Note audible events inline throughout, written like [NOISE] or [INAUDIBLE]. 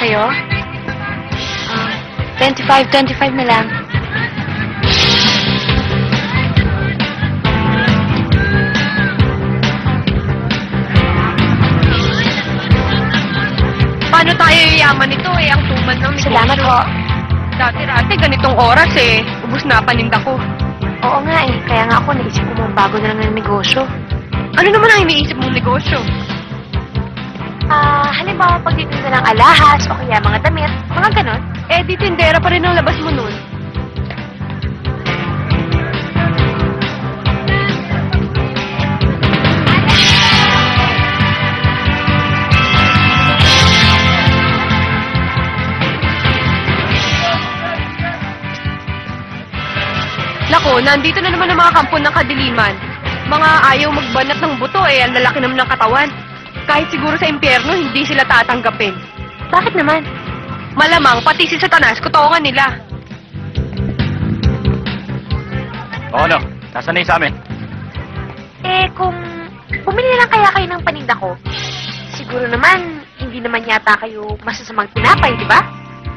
sa'yo? Ah, 25, 25 na lang. Paano tayo yayaman nito eh? Ang tumad ng negosyo. Salamat po. Dati-dati, ganitong oras eh. Ubus na paninda ko. Oo nga eh. Kaya nga ako naisip ko bago na lang ng negosyo. Ano naman ang iniisip mong negosyo? Halimbawa pagtitinda ng alahas o kaya mga damit, mga ganon. Eh, di tindera pa rin ang labas mo nun. Nako, nandito na naman ang mga kampon ng kadiliman. Mga ayaw magbanat ng buto eh, ang lalaki naman ng katawan. Kahit siguro sa impyerno, hindi sila tatanggapin. Bakit naman? Malamang, pati si Satanas, kutongan nila. O ano? Nasaan na yung sa amin? Eh, kung bumili na lang kaya kayo ng paninda ko, siguro naman, hindi naman yata kayo masasamang tinapay, di ba?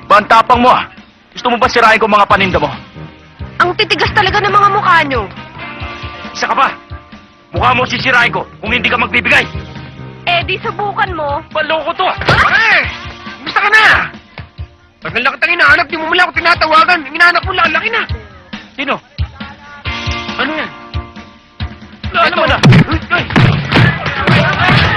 Ba, ang tapang mo ah. Gusto mo ba sirain ko mga paninda mo? Ang titigas talaga ng mga mukha nyo. Isa ka pa. Mukha mo sisirain ko kung hindi ka magbibigay. Eh, di subukan mo. Baloko to ah. Eh! Gusto ka na! Tagal na kitang inahanap, di mo mula ako tinatawagan. Yung Inahanap mo lang, ang laki na. Sino? Ano yan? Ano mo na? Ay! O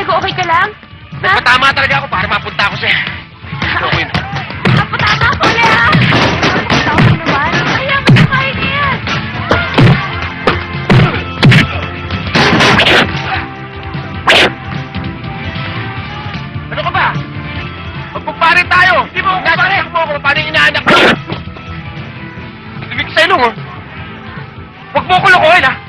Diego, okay ka lang? Ha? Nagpatama talaga ako para mapunta ako sa'yo. Okay na. Napatama ko ulit, ha? Tawag mo naman. Kaya mo na kaya yan. Ano ka ba? Magpapare tayo! Di mo ako pare! mo ako, paano yung inaanak ko? Ibig ko sa'yo nung, oh. Huwag mo ko lokohin, ha?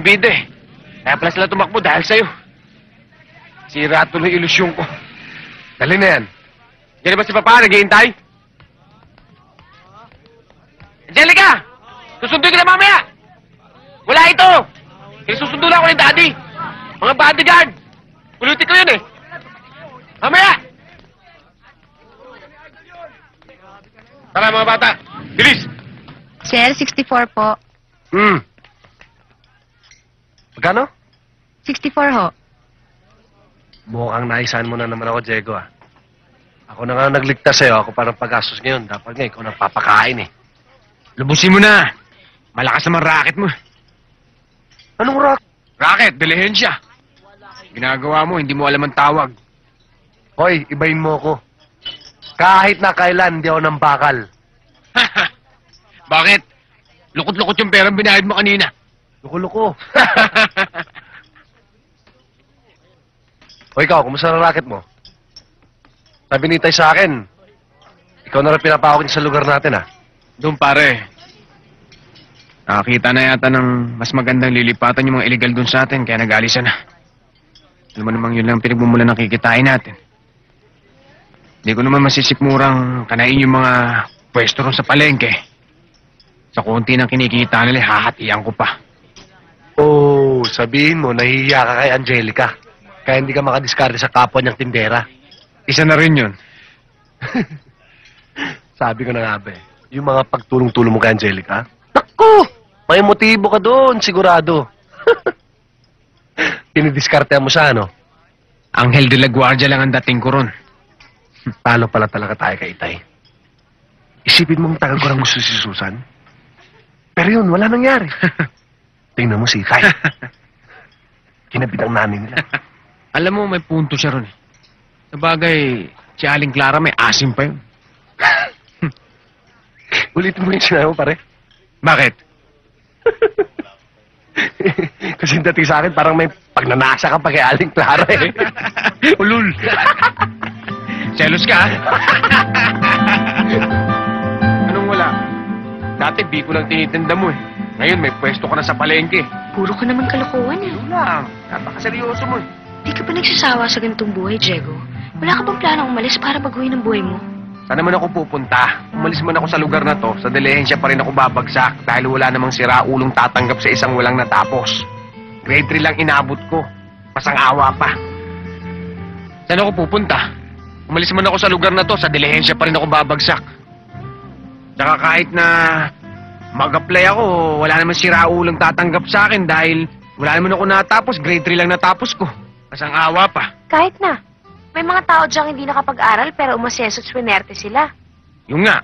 Ako nabida eh. Kaya pala sila tumakbo dahil sa'yo. Sira tuloy ilusyon ko. Dali na yan. Diyan ba si Papa? Naghihintay? Angelica! Susunduin ka na mamaya! Wala ito! Kaya susundo lang ako ng daddy. Mga bodyguard. Pulutin ko yun eh. Mamaya! Tara mga bata. Bilis! Sir, 64 po. Hmm. Magkano? 64 ho. Mukhang naisahan mo na naman ako, Diego ah. Ako na nga nagligtas sa'yo. Ako parang pag-asos ngayon. Dapat nga ikaw nagpapakain eh. Lubusin mo na. Malakas naman racket mo. Anong rock? Racket, dilihensya. Ginagawa mo, hindi mo alam ang tawag. Hoy, ibahin mo ko. Kahit na kailan, hindi ako ng bakal. [LAUGHS] Bakit? Lukot-lukot yung perang binayad mo kanina. Luko-luko. [LAUGHS] O ikaw, kumusta na racket mo? Sabi ni Tay sa akin, ikaw na rin pinapawag sa lugar natin ah. Doon pare. Nakakita na yata ng mas magandang lilipatan yung mga illegal doon sa atin, kaya nag-alisan na. Alam mo namang yun lang pinagmumula ng kikitain natin. Hindi ko naman masisikmurang kanain yung mga pwesto ron sa palengke. Sa konti ng kinikita nila, hahatian ko pa. Oh, sabihin mo, nahihiya ka kay Angelica. Kaya hindi ka makadiskarte sa kapwa niyang tindera. Isa na rin yun. [LAUGHS] Sabi ko na nga ba eh, yung mga pagtulong-tulong mo kay Angelica, naku, may motibo ka doon, sigurado. [LAUGHS] Pinidiskarte mo siya, ano? Angel de la Guardia lang ang dating ko ron. [LAUGHS] Talo pala talaga tayo kay Itay. Isipin mo ang tagal ko lang gusto si Susan. Pero yun, wala nangyari. Tingnan mo si Itay. [LAUGHS] Kinabit ang nanay nila. [LAUGHS] Alam mo, may punto siya ron eh. Sabagay, si Aling Clara may asim pa yun. [LAUGHS] Ulitin mo yung sinabi mo, pare. Bakit? Kasi dati sa akin, parang may pagnanasa ka pa kay Aling Clara eh. Ulul. Selos ka, ha? Dati, di ko lang tinitinda mo eh. Ngayon, may pwesto ka na sa palengke. Puro ka naman kalokohan eh. Yun lang. Napakaseryoso mo eh. Di ka ba nagsasawa sa ganitong buhay, Diego? Wala ka bang planong umalis para baguhin ang buhay mo? Saan naman ako pupunta? Umalis man ako sa lugar na to, sa delehensya pa rin ako babagsak dahil wala namang siraulong tatanggap sa isang walang natapos. Grade 3 lang inabot ko. Pasang-awa pa. Saan ako pupunta? Umalis man ako sa lugar na to, sa delehensya pa rin ako babagsak. Tsaka kahit na mag-apply ako, wala naman siraulong tatanggap sa akin dahil wala naman ako natapos, grade 3 lang natapos ko. Pasang-awa pa. Kahit na. May mga tao diyang hindi nakapag-aral pero umasenso at swinerte sila. Yung nga.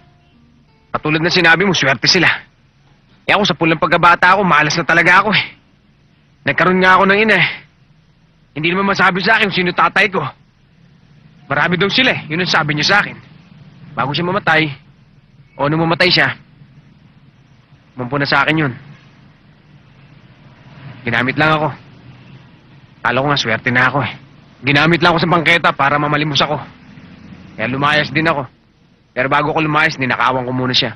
Katulad na sinabi mo, swerte sila. Eh ako sa pulang pagkabata ako, malas na talaga ako eh. Nagkaroon nga ako ng ina eh. Hindi naman masabi sa akin kung sino tatay ko. Marami daw sila eh. Yun ang sabi niya sa akin. Bago siya mamatay, o nung mamatay siya, mumpo na sa akin yun. Ginamit lang ako. Kala ko nga swerte na ako eh. Ginamit lang ako sa bangketa para mamalimos ako. Kaya lumayas din ako. Pero bago ko lumayas, ninakawan ko muna siya.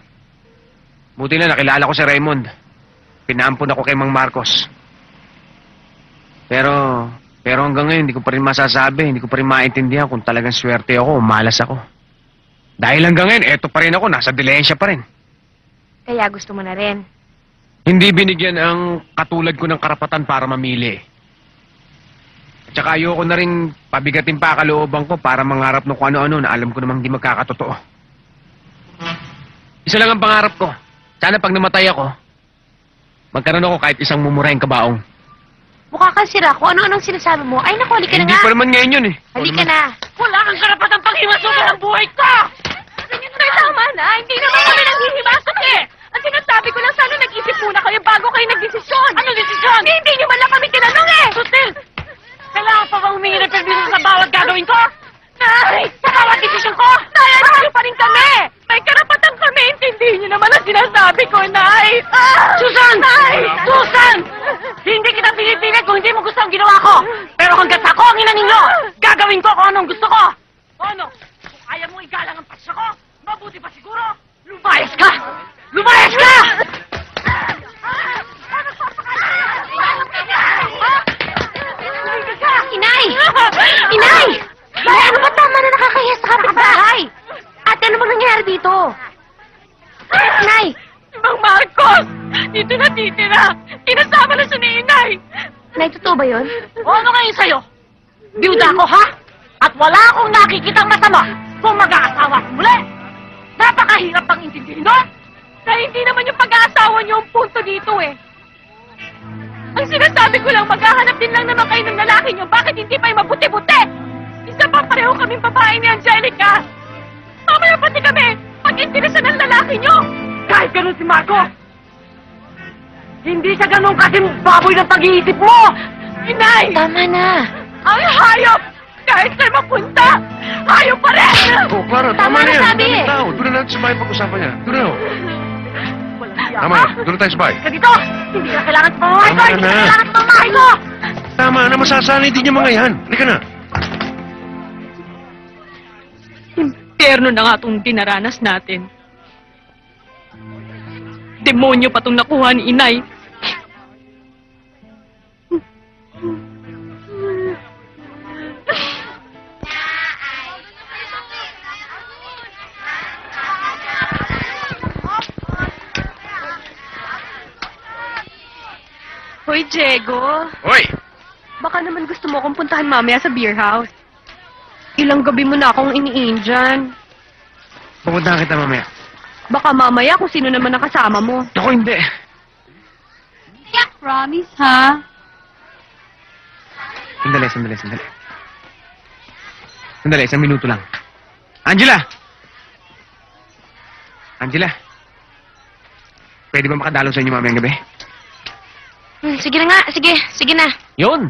Buti na nakilala ko si Raymond. Pinaampun ako kay Mang Marcos. Pero, pero hanggang ngayon, hindi ko pa rin masasabi, hindi ko pa rin maintindihan kung talagang swerte ako o malas ako. Dahil hanggang ngayon, eto pa rin ako, nasa dilensya pa rin. Kaya gusto mo na rin. Hindi binigyan ang katulad ko ng karapatan para mamili. At saka ayoko na rin pabigatin pa kalooban ko para mangarap ng kung ano-ano na alam ko namang hindi magkakatotoo. Isa lang ang pangarap ko. Sana pag namatay ako, magkaroon ako kahit isang mumurahing kabaong. Mukha kang sira. Kung ano-anong sinasabi mo. Ay, naku, halika na hindi nga. pa naman ngayon yun eh. Halika na. Wala kang karapatang panghimasok ng buhay ko! Ay, tama na. Hindi naman kami nanghihimasok eh. Ang sinasabi ko lang sana nag-isip muna kayo bago kayo nagdesisyon. Anong desisyon? Hindi, hindi niyo man lang kami tinanong eh. Sutil! Kailangan pa bang humingi ng permiso sa bawat gagawin ko? Nay! Sa bawat desisyon ko? Ano niyo pa rin kami? May karapatan kami. Intindihin niyo naman ang sinasabi ko, Nay. Ah! Susan! Nay! Susan! Hindi kita pinipilit kung hindi mo gusto ang ginawa ko. Pero hanggat ako ang ina ninyo, gagawin ko kung anong gusto ko. Ano? Kung ayaw mo igalang ang pasya ko, mabuti pa siguro, lumayas ka! Lumayas ka! Inay! Inay! Inay, ano ba tama na nakakahiya sa kapitbahay? Ate, ano bang nangyari dito? Inay! Ibang Marcos! Dito na titira! Kinasama na siya ni Inay! Inay, totoo ba yun? O ano ngayon sa'yo? Biyuda ko, ha? At wala akong nakikitang masama kung mag-aasawa ko muli! Napakahirap pang intindihin doon! Dahil hindi naman yung pag-aasawa niyo ang punto dito eh. Ang sinasabi ko lang, maghahanap din lang naman kayo ng lalaki niyo. Bakit hindi pa yung mabuti-buti? Pa pareho kaming babae ni Angelica. Mamaya pati kami, pag-interesa ng lalaki niyo. Kahit ganun si Marco, hindi siya ganun kasi baboy ng pag-iisip mo! Inay! Tama na. Ang hayop! Kahit saan mapunta, hayop pa rin! Oh, Clara, Tama tama, na yan. sabi eh. na tao. Doon na natin sa bahay pag-usapan niya. Doon na. oh. Tama na. Doon na tayo sa bahay. Ka dito! Hindi na kailangan sa pamamahay ko! Tama Hindi na na. kailangan sa pamamahay ko! Tama na, masasanay din yung mga yan. Halika na. Impyerno na nga itong dinaranas natin. Demonyo pa itong nakuha ni Inay. Hoy, Diego. Hoy! Baka naman gusto mo akong puntahan mamaya sa beer house. Ilang gabi mo na akong iniin dyan. Pupuntahan kita mamaya. Baka mamaya kung sino naman nakasama mo. Ako hindi. Promise, ha? Sandali, sandali, sandali. Sandali, isang minuto lang. Angela! Angela? Pwede ba makadalaw sa inyo mamayang gabi? Hmm, sige na nga, sige, sige na. Yun!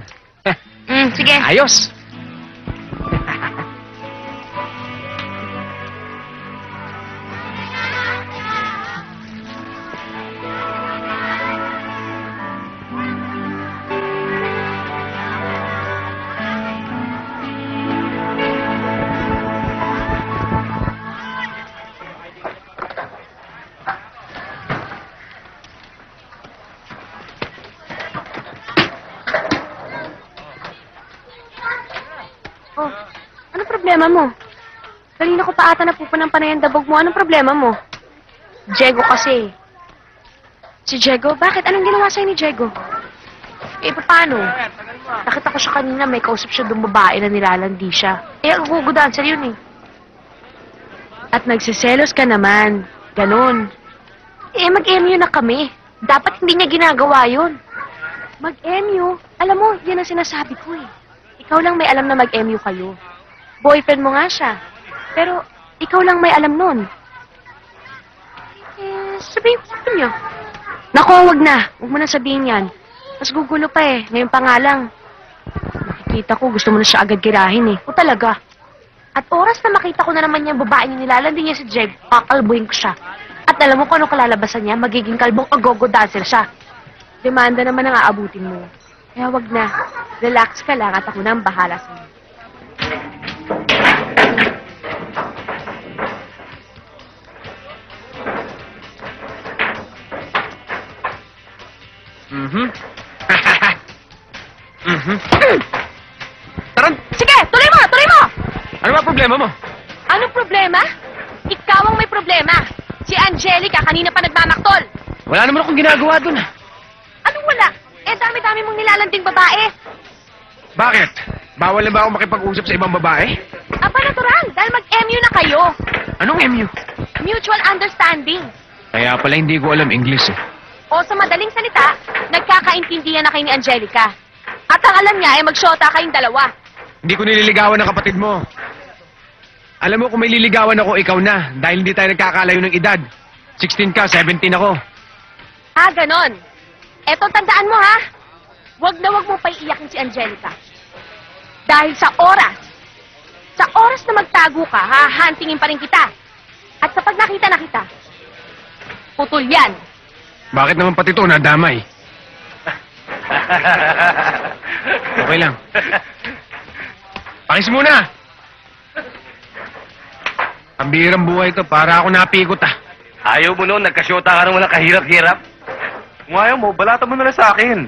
Hmm, sige. Ayos! Problema mo? Kanina ko pa ata napupunampanayan dabog mo. Anong problema mo? Diego kasi. Si Diego? Bakit? Anong ginawa sa'yo ni Diego? Eh, paano? Nakita ko siya kanina, may kausap siya doon babae na nilalandi siya. Eh, ang gugudan sa yun eh. At nagsiselos ka naman. Ganon. Eh, mag-MU na kami. Dapat hindi niya ginagawa yun. Mag-MU? Alam mo, yun ang sinasabi ko eh. Ikaw lang may alam na mag-MU kayo. Boyfriend mo nga siya. Pero, ikaw lang may alam nun. Eh, sabihin ko sa niya. Nako, wag na. Huwag mo na sabihin yan. Mas gugulo pa eh. Ngayon pa nga lang. Nakikita ko, gusto mo na siya agad girahin eh. O talaga. At oras na makita ko na naman yung babae niya nilalandi niya si Jeg, kakalbuhin ko siya. At alam mo kung ano kalalabasan niya, magiging kalbong agogo dancer siya. Demanda naman ang aabutin mo. Kaya wag na. Relax ka lang at ako na ang bahala sa'yo. Mhm. [LAUGHS] mhm. Taran! Sige, tuloy mo! Tuloy mo! Ano ba problema mo? Anong problema? Ikaw ang may problema. Si Angelica kanina pa nagmamaktol. Wala naman akong ginagawa dun. Anong wala? Eh, dami-dami mong nilalanding babae. Bakit? Bawal na ba ako makipag-usap sa ibang babae? Aba, natural. Dahil mag-MU na kayo. Anong MU? Mutual understanding. Kaya pala hindi ko alam English eh. O sa madaling salita, nagkakaintindihan na kayo ni Angelica. At ang alam niya ay magsyota kayong dalawa. Hindi ko nililigawan ng kapatid mo. Alam mo, kung may liligawan ako, ikaw na. Dahil hindi tayo nagkakalayo ng edad. 16 ka, 17 ako. Ah, ganon. Eto, tandaan mo ha. Huwag na huwag mo pa iiyakin si Angelica. Dahil sa oras, sa oras na magtago ka, hahantingin pa rin kita. At kapag nakita na kita, putol yan. Bakit naman pati ito nadamay? Okay lang. Pakis muna! Ang bihirang buhay to, para ako napikot ah. Ayaw mo noon, nagkasyota ka naman ng kahirap-hirap. Kung ayaw mo, balata mo na lang sa akin.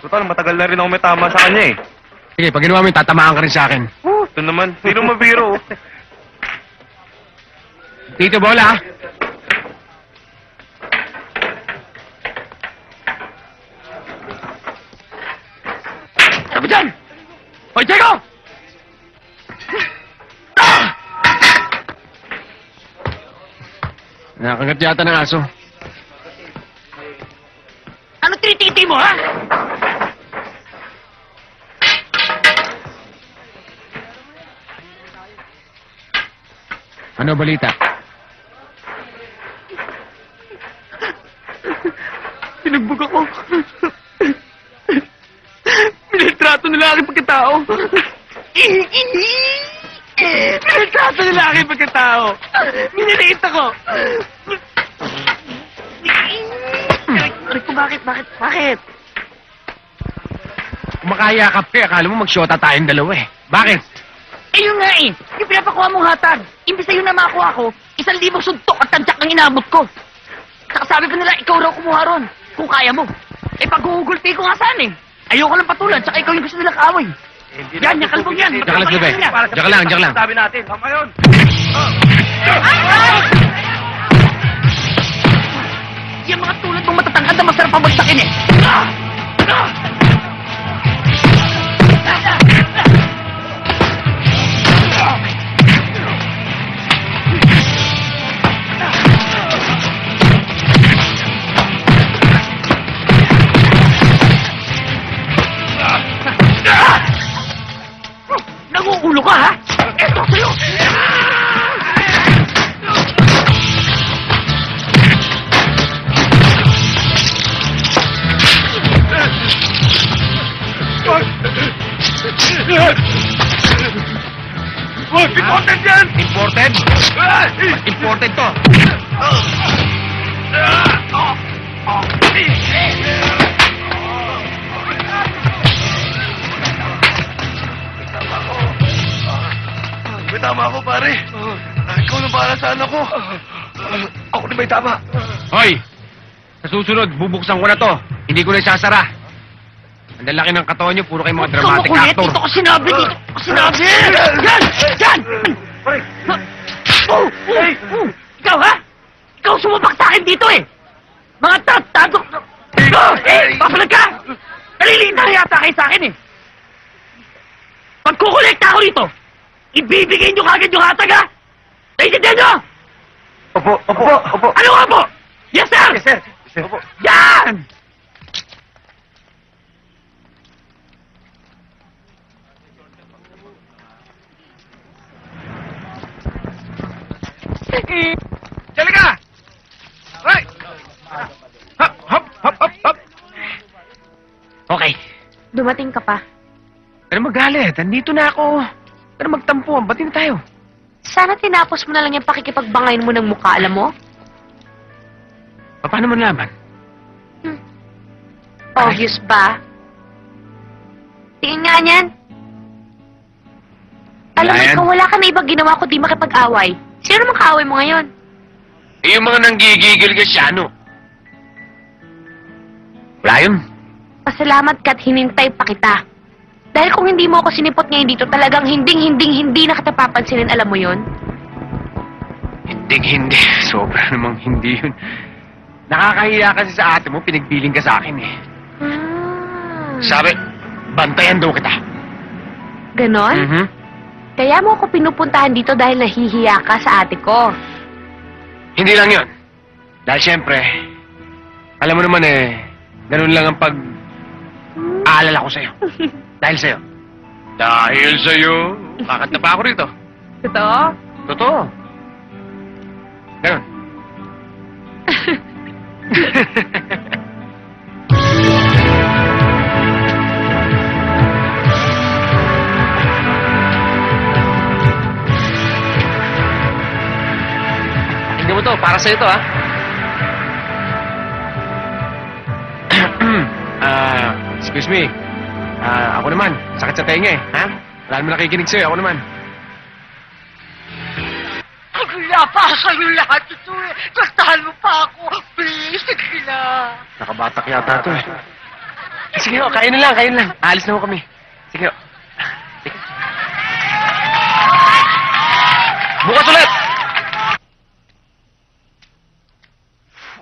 Total, matagal na rin ako may tama sa kanya eh. Sige, pag ginawa mo yun, tatamaan ka rin sa akin. Oh, ito naman, hindi naman mabiro. oh. Tito Bola, ah. Sabi dyan! Hoy, Diego! Ah! Nakagat yata ng aso. Ano tititi mo, ha? Ano balita? Pinagbog ako. Pinitrato nila aking pagkatao. Pinitrato nila aking pagkatao. Miniliit ako. Aray ko, bakit, bakit, bakit? Kumakayakap ka, akala mo magsyota tayong dalawa eh. Bakit? Eh yun nga eh, yung pinapakuha mong hatag. Imbis na yun na makuha ko, isang libong suntok at tantyak ang inabot ko. Sabi pa nila, ikaw raw kumuha ron, kung kaya mo. Eh pag-uugulti ko nga saan eh. Ayoko lang patulan, tsaka ikaw yung gusto nila kaaway. Yan, yung kalbog yan. Diyan ka lang, Sube. Diyan ka lang, diyan ka lang. Sabi natin, tama yun. Yung mga tulad mong matatangkad na masarap pabagsakin eh. Ah! Imported susunod, bubuksan ko na to. Hindi ko na isasara. Ang lalaki ng katawan niyo, puro kayo mga dramatic actor. Dito ko sinabi, dito ko sinabi! Yan! Yan! Oh! Oh! Oh! Ikaw, ha? Ikaw sumabak sa akin dito, eh! Mga tatado! Oh! Eh! Papalag ka! Nalilita na yata kayo sa akin, eh! Pagkukolekta ako dito, ibibigay nyo kagad yung hatag, ha? Naiintindihan nyo? Opo, opo, opo. Ano nga po? Yes, sir! Yes, sir. Opo. Yan! Dali ka! Hoy! Hop, hop, hop, hop, hop. Okay. Dumating ka pa. Pero magalit. Andito na ako. Pero magtampuan. Ba't tayo? Sana tinapos mo na lang yung pakikipagbangayin mo ng mukha, alam mo? Paano mo nalaman? Obvious ba? Tingin nga niyan. Alam mo, Wala yan. ikaw wala ka na ibang ginawa ko di makipag-away. Sino naman kaaway mo ngayon? Eh, yung mga nanggigigil ka siya, ano? Wala yun. Pasalamat ka't hinintay pa kita. Dahil kung hindi mo ako sinipot ngayon dito, talagang hinding-hinding-hindi na kita papansinin, alam mo yon? Hindi, hindi. Sobra namang hindi yun. Nakakahiya kasi sa ate mo, pinagbiling ka sa akin eh. Ah, Sabi, bantayan daw kita. ganon? Mhm. Kaya mo ako pinupuntahan dito dahil nahihiya ka sa ate ko. Hindi lang yun. Dahil siyempre, alam mo naman eh, ganun lang ang pag aalala ko sa'yo. [LAUGHS] Dahil sa'yo. Dahil sa'yo. Kakanta pa ako rito. Totoo? Totoo. Ganun. Tingnan mo to, para sa'yo to, ha? [CLEARS THROAT] Ah, excuse me. Ah, ako naman. Sakit sa tenga eh, ha? Wala naman nakikinig sa'yo, ako naman. Kagula pa kayo lahat ito eh. Trastahan mo pa ako. Please, kagula. Nakabatak yata to eh. Sige, oh, kain na lang, kain na lang. Alis na ho kami. Sige, oh. Sige. Bukas ulit!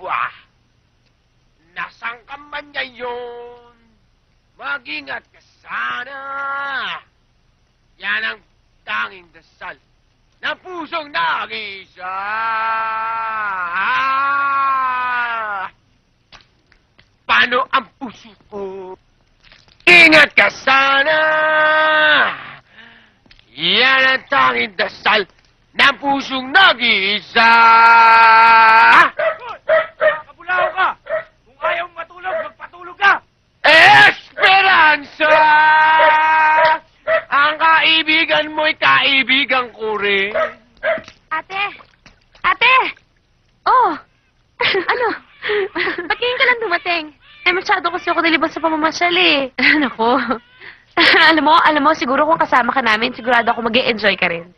Wah! Nasaan ka man ngayon? Mag-ingat ka sana! Yan ang tanging dasal ng pusong nag-isa! Ah! Paano ang puso ko? Ingat ka sana! Yan ang tanging dasal ng pusong nag-iisa! Kabulaw ka! Kung ayaw matulog, magpatulog ka! Esperanza! Ang kaibigan mo'y kaibigan ko rin. Ate! Ate! Oh! [LAUGHS] ano? Ba't ngayon ka lang dumating? Eh, masyado kasi ako nilibas sa pamamasyal eh. [LAUGHS] Nako. [LAUGHS] alam mo, alam mo, siguro kung kasama ka namin, sigurado ako mag enjoy ka rin.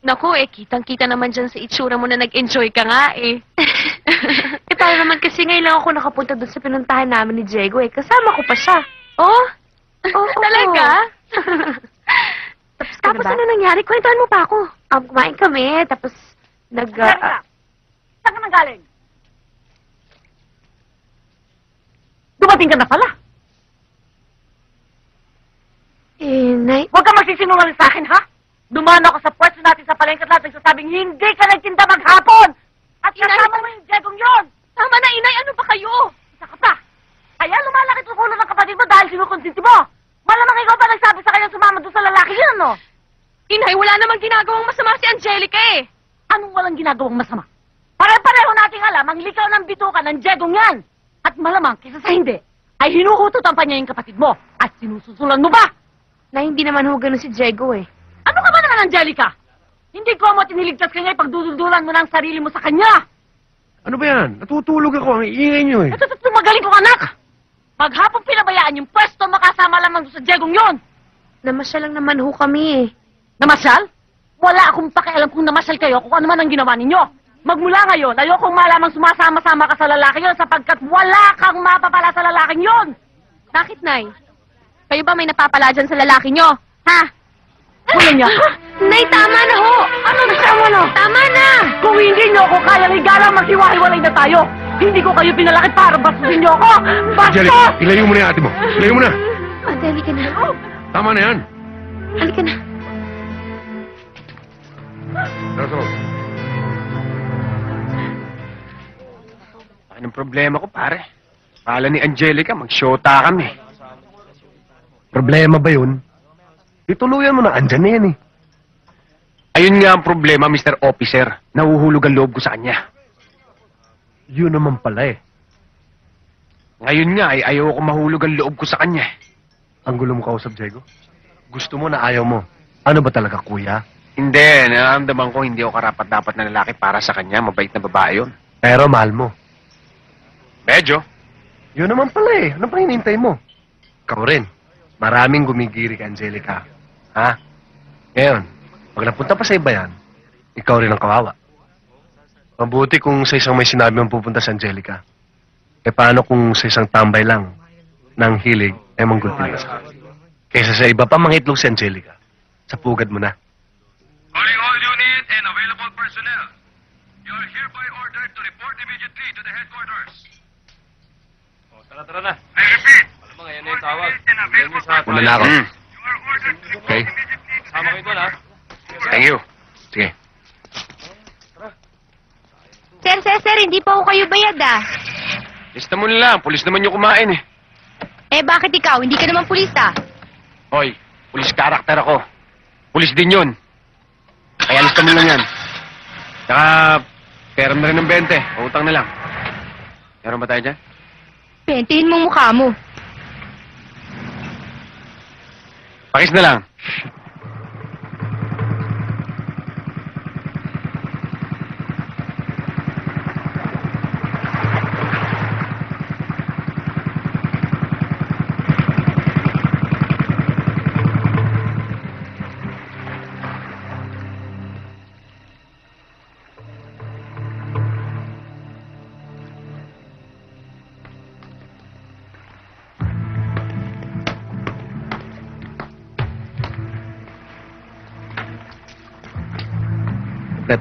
Naku, eh, kitang-kita naman dyan sa itsura mo na nag-enjoy ka nga eh. [LAUGHS] eh, paano naman kasi ngayon lang ako nakapunta doon sa pinuntahan namin ni Diego eh. Kasama ko pa siya. Oh? Oo. Talaga? tapos, tapos ano nangyari? Kwentuhan mo pa ako. Um, kumain kami, tapos nag... ah, Saan ka nang Dumating ka na pala. eh, nay... Huwag ka magsisinungaling sa akin, ha? Dumaan ako sa pwesto natin sa palengke at lahat nagsasabing hindi ka nagtinda maghapon! At Inay, kasama mo yung jegong yon! Tama na, inay! Ano ba kayo? Isa ka pa! Kaya lumalaki ang ulo ng kapatid mo dahil sinukonsinti mo! Malamang ikaw pa nagsabi sa kanya sumama doon sa lalaki yun, no? Inay, wala namang ginagawang masama si Angelica eh. Anong walang ginagawang masama? Pare-pareho nating alam ang likaw ng bituka ng jegong yan! At malamang, kisa sa hindi, ay hinuhutotan pa niya yung kapatid mo at sinususulan mo ba? Na hindi naman ho ganun si Diego eh. Ano ka ba naman, Angelica? Hindi ko mo tiniligtas kanya ipagduduldulan mo ng sarili mo sa kanya. Ano ba yan? Natutulog ako. Ang iingay niyo eh. Ito sa magaling kong anak. Maghapon pinabayaan yung pwesto makasama lamang doon sa jegong yon. Namasyal lang naman ho kami eh. Namasyal? Wala akong pakialam kung namasyal kayo kung ano man ang ginawa ninyo. Magmula ngayon, ayokong malamang sumasama-sama ka sa lalaki yon sapagkat wala kang mapapala sa lalaking yon. Bakit, Nay? Kayo ba may napapala dyan sa lalaki nyo? Ha? Kuya niya. [LAUGHS] Nay, tama na ho! Ano na tama na? Tama na! Kung hindi niyo ako kayang igalang, maghiwa-hiwalay na tayo. Hindi ko kayo pinalaki para basusin niyo ako. Jelly, Basta! ilayo mo na yung ate mo. Ilayo mo na. Ate, halika na. Tama na yan. Halika na. Nasa loob. Ano ang problema ko, pare? Kala ni Angelica, mag-shota kami. Problema ba yun? Ituluyan mo na. Andyan na yan eh. Ayun nga ang problema, Mr. Officer. Nahuhulog ang loob ko sa kanya. Yun naman pala eh. Ngayon nga, ay ayaw ko mahulog ang loob ko sa kanya. Ang gulo mo kausap, Diego. Gusto mo na ayaw mo. Ano ba talaga, kuya? Hindi, nararamdaman ko hindi ako karapat-dapat na lalaki para sa kanya. Mabait na babae yun. Pero mahal mo. Medyo. Yun naman pala eh. Ano pa hinintay mo? Ikaw rin. Maraming gumigiri ka, Angelica. Ha? Ngayon, pag napunta pa sa iba yan, ikaw rin ang kawawa. Mabuti kung sa isang may sinabi mong pupunta sa Angelica. E paano kung sa isang tambay lang ng hilig ay manggulpin ka sa Kaysa sa iba pa mangitlog si Angelica. Sa pugad mo na. Calling all unit and available personnel. You are hereby ordered to report immediately to the headquarters. Tara, tara na. I repeat. Alam mo, ngayon na yung tawag. Una na ako. Mm. Okay? Sama kayo doon, ha? Thank you. Sige. Sir, sir, sir, hindi pa ho kayo bayad ah. Lista mo na lang. Pulis naman yung kumain eh. Eh, bakit ikaw? Hindi ka naman pulis ah. Hoy, pulis karakter ako. Pulis din yun. Kaya lista mo lang yan. Tsaka, pera na rin ng 20. Utang na lang. Meron ba tayo dyan? Pentihin mo mukha mo. Pakis na lang.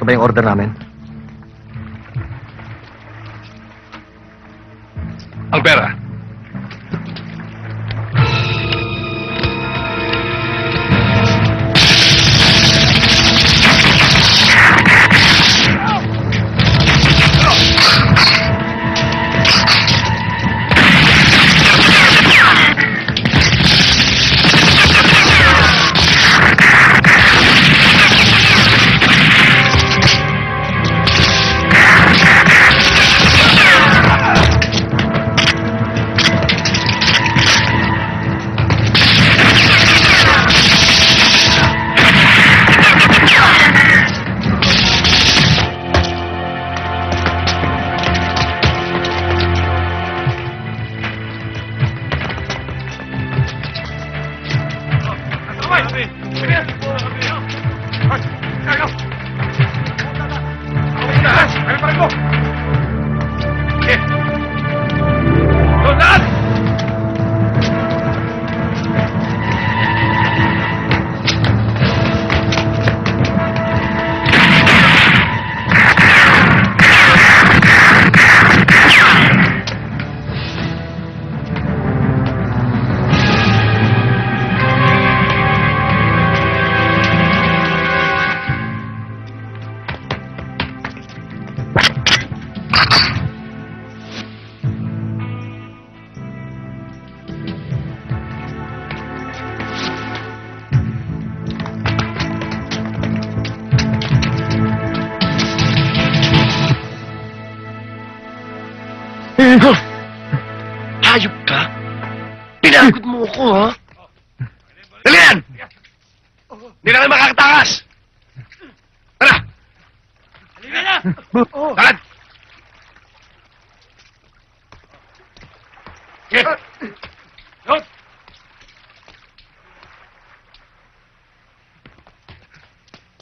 Ba yung order namin? Ang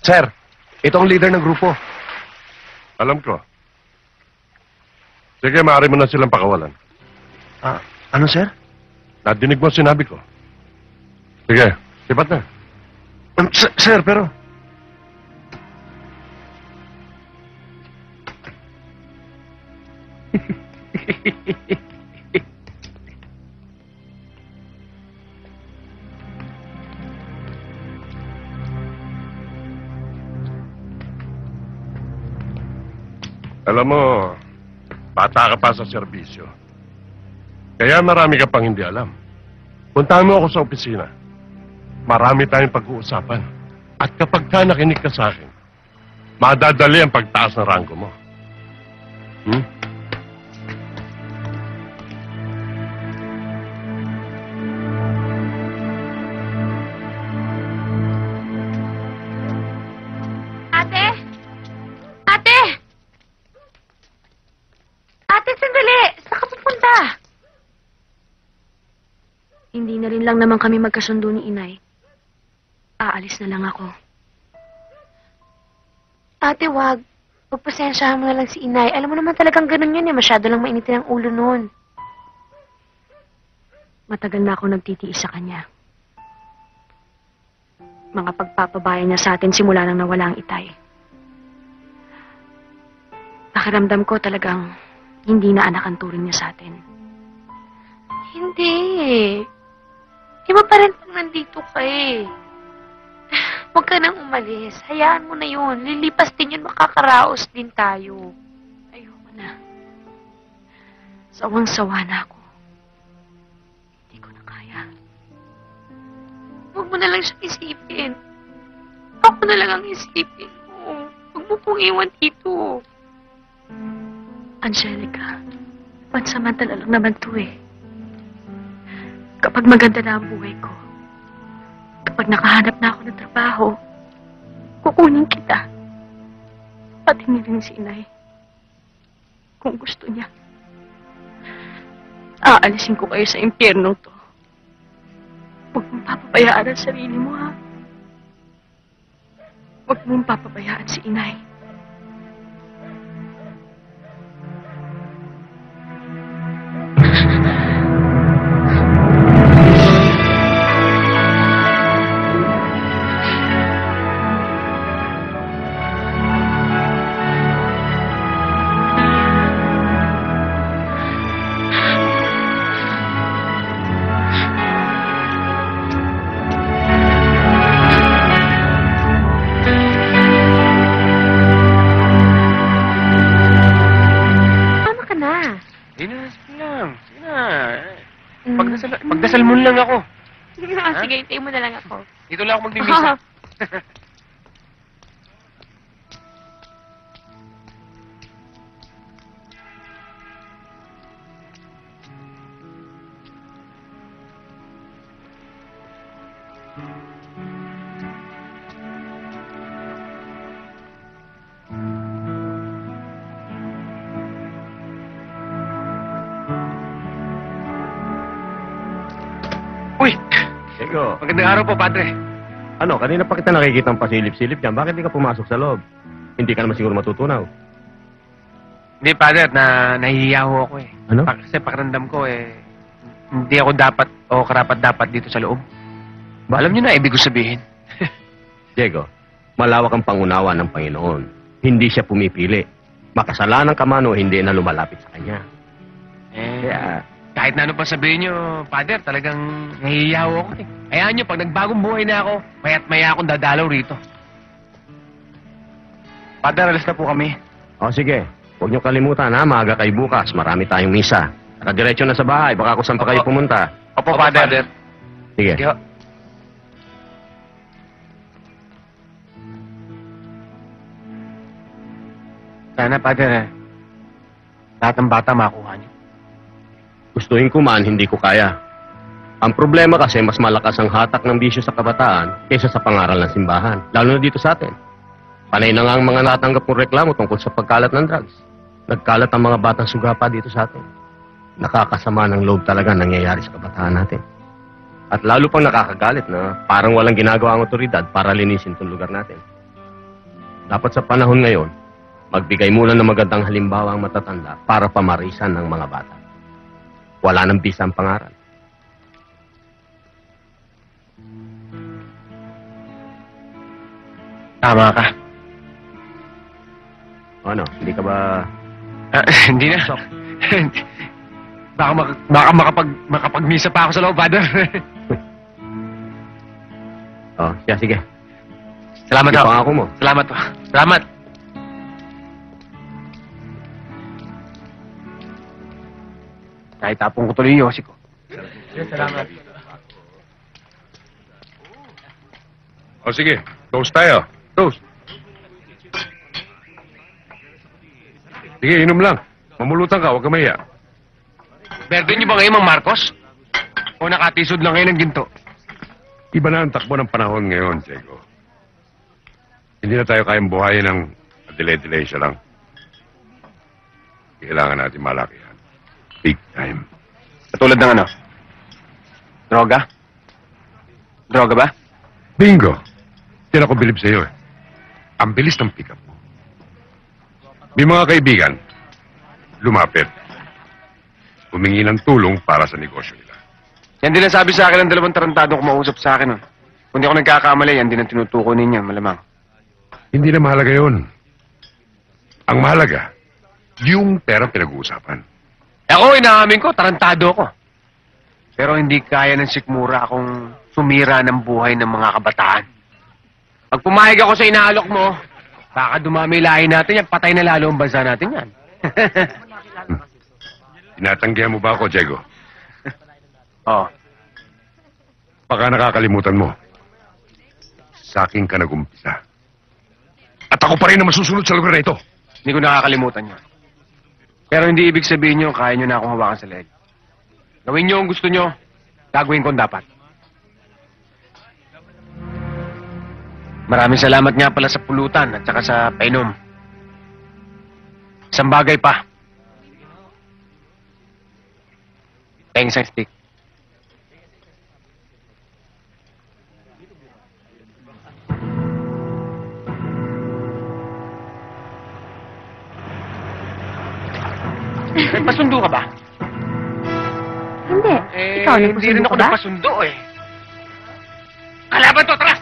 Sir, ito ang leader ng grupo. Alam ko. Sige, maaari mo na silang pakawalan. Ah, ano sir? Nadinig mo sinabi ko. Sige, sipat na. Um, sir, pero... Alam mo, bata ka pa sa serbisyo. Kaya marami ka pang hindi alam. Puntahan mo ako sa opisina. Marami tayong pag-uusapan. At kapag ka nakinig ka sa akin, madadali ang pagtaas ng ranggo mo. Hmm? Lang naman kami magkasundo ni inay. Aalis na lang ako. Ate, wag. Pagpasensyahan mo na lang si inay. Alam mo naman talagang ganun yun eh. Masyado lang mainitin ang ulo noon. Matagal na ako nagtitiis sa kanya. Mga pagpapabayan niya sa atin simula nang nawala ang itay. Pakiramdam ko talagang hindi na anak ang turing niya sa atin. Hindi. Iba pa rin pag nandito ka eh. [LAUGHS] Huwag ka nang umalis. Hayaan mo na yun. Lilipas din yun. Makakaraos din tayo. Ayoko na. Sawang-sawa na ako. Hindi ko na kaya. Huwag mo na lang siyang isipin. Ako na lang ang isipin mo. Huwag mo pong iwan dito. Angelica, pansamantala lang naman to eh. Kapag maganda na ang buhay ko, kapag nakahanap na ako ng trabaho, kukunin kita. Pati ni si inay. Kung gusto niya. Aalisin ko kayo sa impyerno to. Huwag mong papabayaan ang sarili mo, ha? Huwag mong papabayaan si inay. Sige, hintayin mo na lang ako. Dito lang ako magmimisa. [LAUGHS] Magandang araw po, Padre. ano, kanina pa kita nakikita ang pasilip-silip dyan. Bakit di ka pumasok sa loob? Hindi ka naman siguro matutunaw. Hindi, Padre, na nahihiya ho ako eh. Ano? Pa- kasi pakiramdam ko eh, hindi ako dapat o karapat dapat dito sa loob. Ba- Alam niyo na, ibig ko sabihin. [LAUGHS] Diego, malawak ang pangunawa ng Panginoon. Hindi siya pumipili. Makasalanan ka man o hindi na lumalapit sa Kanya. Eh, Kaya, kahit na ano pa sabihin niyo, Father, talagang nahihiya ho ako eh. Hayaan niyo, pag nagbagong buhay na ako, maya't maya akong dadalaw rito. Father, alas na po kami. o sige, huwag niyo kalimutan ha, maaga kayo bukas. Marami tayong misa. Nakadiretso na sa bahay, baka kung saan pa kayo Opo. pumunta. Opo, Father. Sige. Sige ho. Sana, Father, eh, lahat ng bata makuha niyo. Gustuhin ko man, hindi ko kaya. Ang problema kasi mas malakas ang hatak ng bisyo sa kabataan kaysa sa pangaral ng simbahan, lalo na dito sa atin. Panay na nga ang mga natanggap kong reklamo tungkol sa pagkalat ng drugs. Nagkalat ang mga batang sugapa dito sa atin. Nakakasama ng loob talaga ang nangyayari sa kabataan natin. At lalo pang nakakagalit na parang walang ginagawa ang otoridad para linisin itong lugar natin. Dapat sa panahon ngayon, magbigay muna ng magandang halimbawa ang matatanda para pamarisan ng mga bata. Wala nang bisa ang pangaral. Tama ka. O ano, hindi ka ba... Ah, [LAUGHS] hindi na. [LAUGHS] baka, mak baka makapag makapagmisa pa ako sa loob, Father. [LAUGHS] Oh, siya, sige. Salamat Sige, ho. pangako mo. Salamat ho. Salamat. Kahit tapong ko tuloy yung yosi ko. Salamat. O sige, toast tayo. Toast. Sige, inom lang. Mamulutan ka, huwag ka mahiya. Berde niyo ba ngayon, Mang Marcos? O nakatisod lang ngayon ng ginto? Iba na ang takbo ng panahon ngayon, Diego. Hindi na tayo kayang buhayin ng delay-delay siya lang. Kailangan natin malakihan. Big time. Katulad ng ano? Droga? Droga ba? Bingo! Hindi ako bilib sa iyo eh. Ang bilis ng pick-up mo. May mga kaibigan, lumapit. Humingi ng tulong para sa negosyo nila. Yan din ang sabi sa akin ng dalawang tarantadong kumausap sa akin. Oh. Kung di ako nagkakamali, yan din ang tinutuko ninyo, malamang. Hindi na mahalaga yun. Ang mahalaga, yung perang pinag-uusapan. Eh, Ako, inaamin ko, tarantado ko. Pero hindi kaya ng sikmura akong sumira ng buhay ng mga kabataan. Pag pumayag ako sa inaalok mo, baka dumami lahi natin yan, patay na lalo ang bansa natin yan. [LAUGHS] Tinatanggihan mo ba ako, Diego? [LAUGHS] oh, Baka nakakalimutan mo. Sa akin ka nagumpisa. At ako pa rin na masusunod sa lugar na ito. hindi ko nakakalimutan yun. Pero hindi ibig sabihin nyo, kaya nyo na akong hawakan sa leeg. Gawin nyo ang gusto nyo, gagawin ko dapat. Maraming salamat nga pala sa pulutan at saka sa painom. Isang bagay pa. Thanks ang stick. Nagpasundo ka ba? Hindi. Eh, Ikaw, hindi rin nagpasundo ako ka ba? nagpasundo eh. Kalaban to, tara!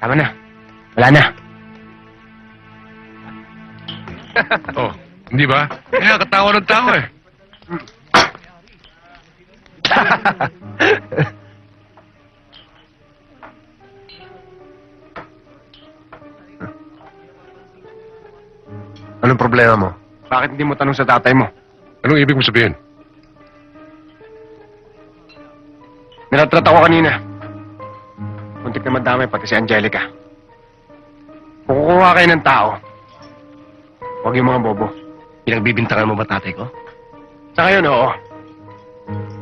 Tama na. Wala na. Oh, hindi ba? Kaya katawa ng tao eh. [LAUGHS] Anong problema mo? Bakit hindi mo tanong sa tatay mo? Anong ibig mo sabihin? Nilatrat ako kanina. Muntik na madamay pati si Angelica. Kung kukuha kayo ng tao, huwag yung mga bobo. Pinagbibintangan mo ba tatay ko? Sa ngayon, oo.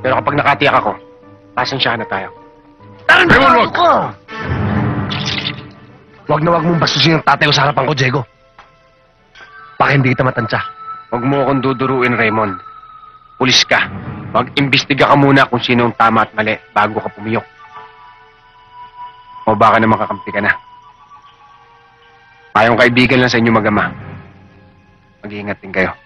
Pero kapag nakatiyak ako, pasensyahan na tayo. Raymond, wag! Huwag na huwag mong basusin ang tatay ko sa harapan ko, Diego. Baka hindi kita matansya. Huwag mo akong duduruin, Raymond. Pulis ka. Mag-imbestiga ka muna kung sino ang tama at mali bago ka pumiyok. O baka naman kakampi ka na. Payong kaibigan lang sa inyo mag-ama. Mag-iingat din kayo.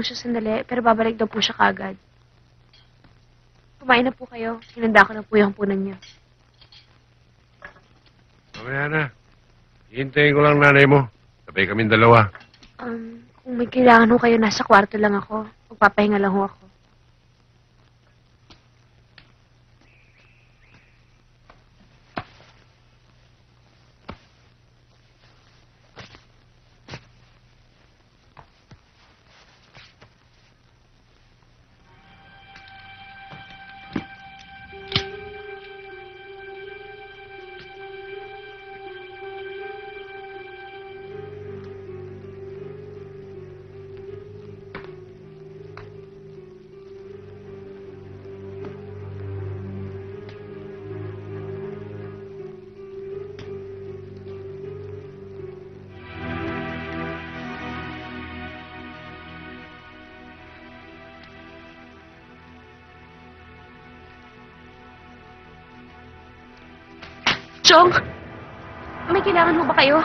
po siya sandali, pero babalik daw po siya kaagad. Kumain na po kayo. Hinanda ko na po yung punan niyo. Mamaya na. Hihintayin ko lang nanay mo. Sabay kami dalawa. Um, kung may kailangan ho kayo, nasa kwarto lang ako. Magpapahinga lang ho ako. Chong! May kailangan mo ba kayo?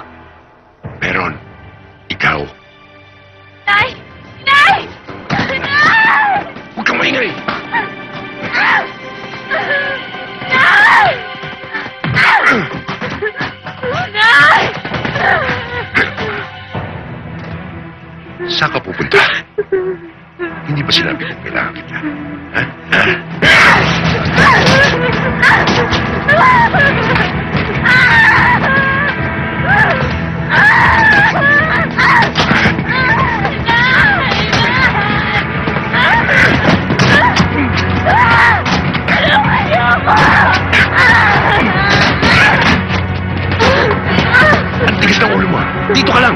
Dito ka lang!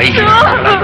Ay, dito ka lang.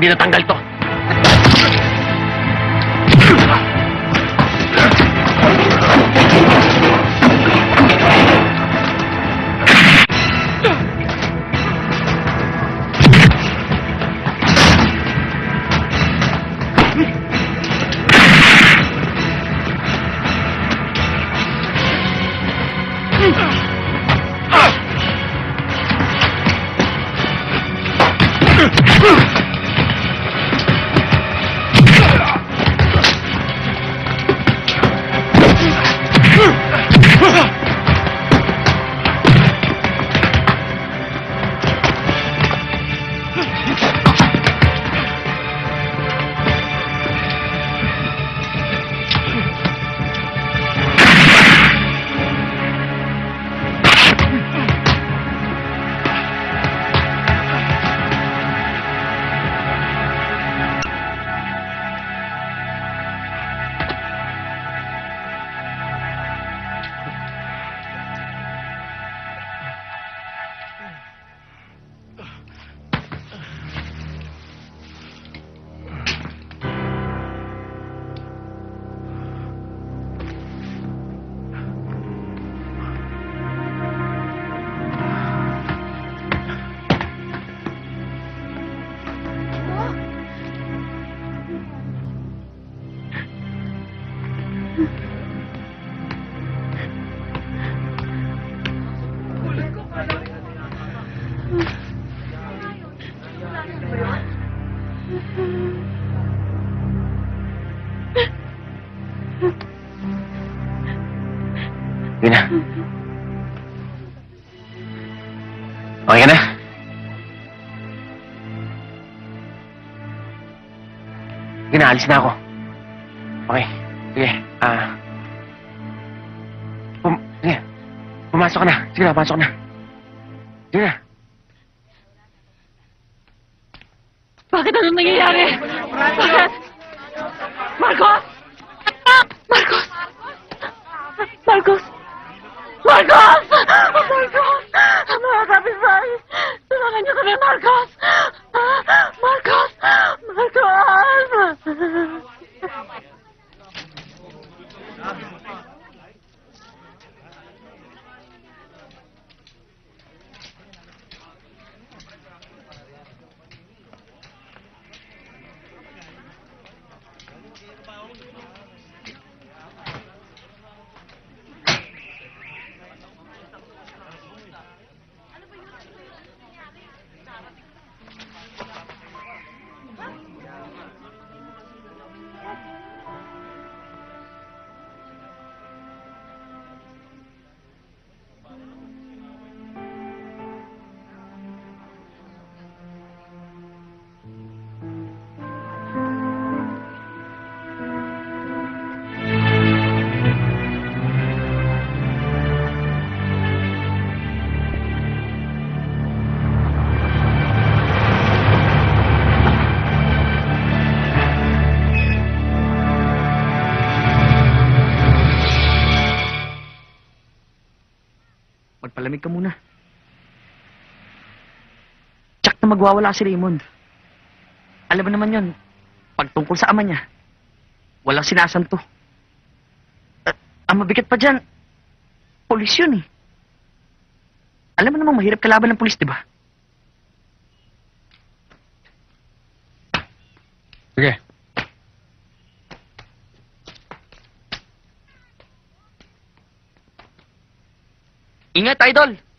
subido tan alto? Aalis na ako. Okay. Sige. Ah. Pum sige. Pumasok na. Sige na, pasok na. Sige na. Magwawala si Raymond. Alam mo naman yon, pagtungkol sa ama niya, walang sinasanto. At ang mabigat pa dyan, polis yun eh. Alam mo namang mahirap kalaban ng polis, di ba? Sige. Ingat, idol!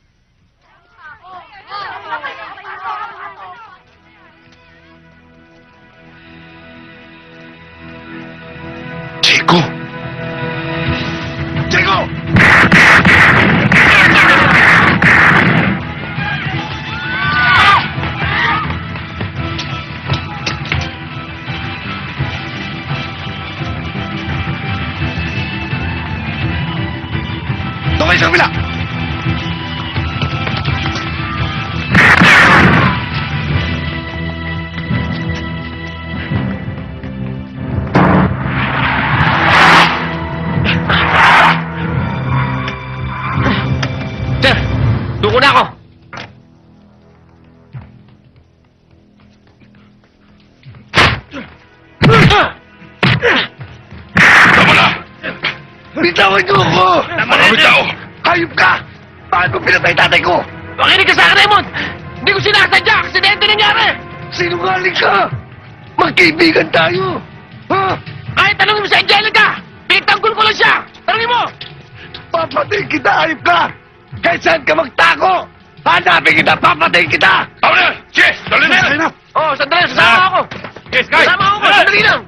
Pinatay tatay ko? Makinig ka sa akin, Raymond! Hindi ko sinasadya! Aksidente nangyari! Sinungaling ka! Magkaibigan tayo! Ha? Kahit tanongin mo sa Angelica! Pinagtanggol ko lang siya! Tanongin mo! Papatayin kita, hayop ka! Kahit saan ka magtako! Hanapin kita, papatayin kita! Tama na! Yes! Dali na! Oh, sandali, sasama ako! Yes, guys! Sasama ako, sandali lang!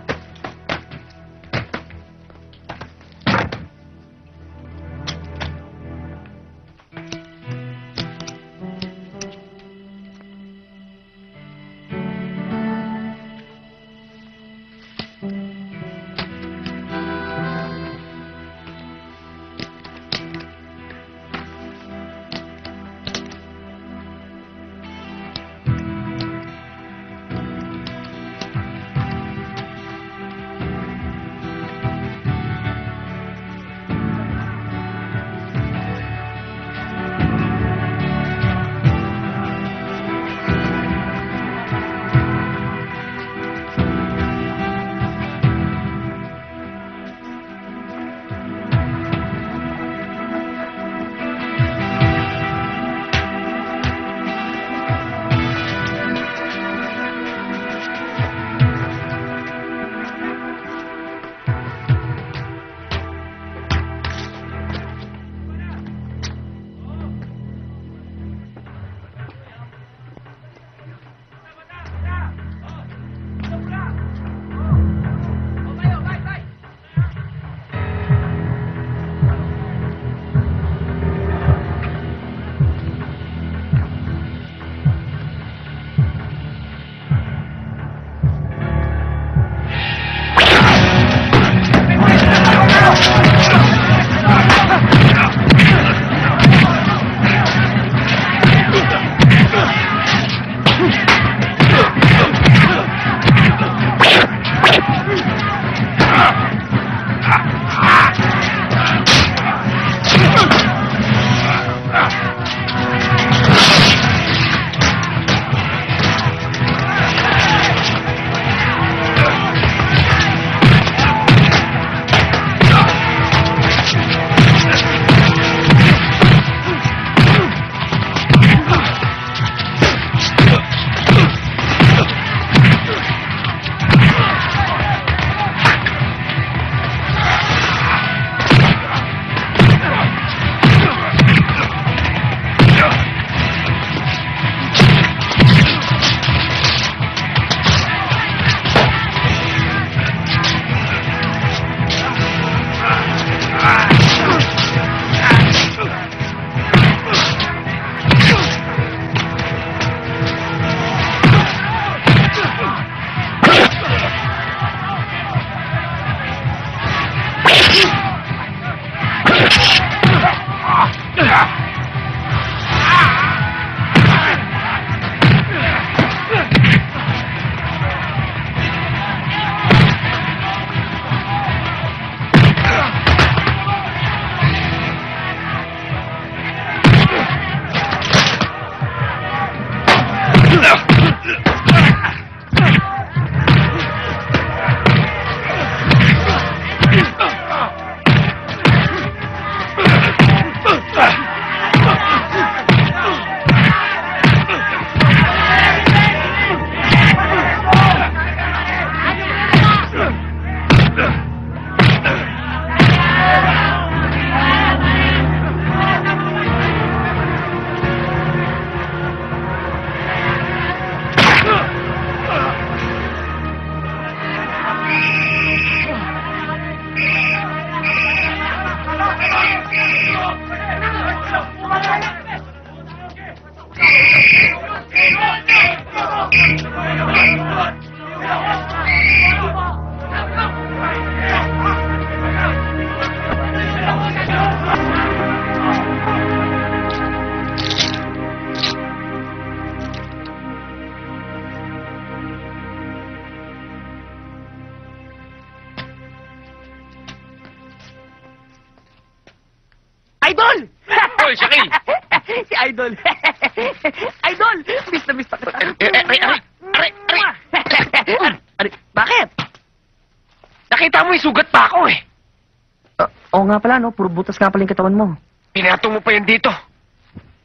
Nga pala, no? Puro butas nga pala yung katawan mo. Pinatong mo pa yan dito.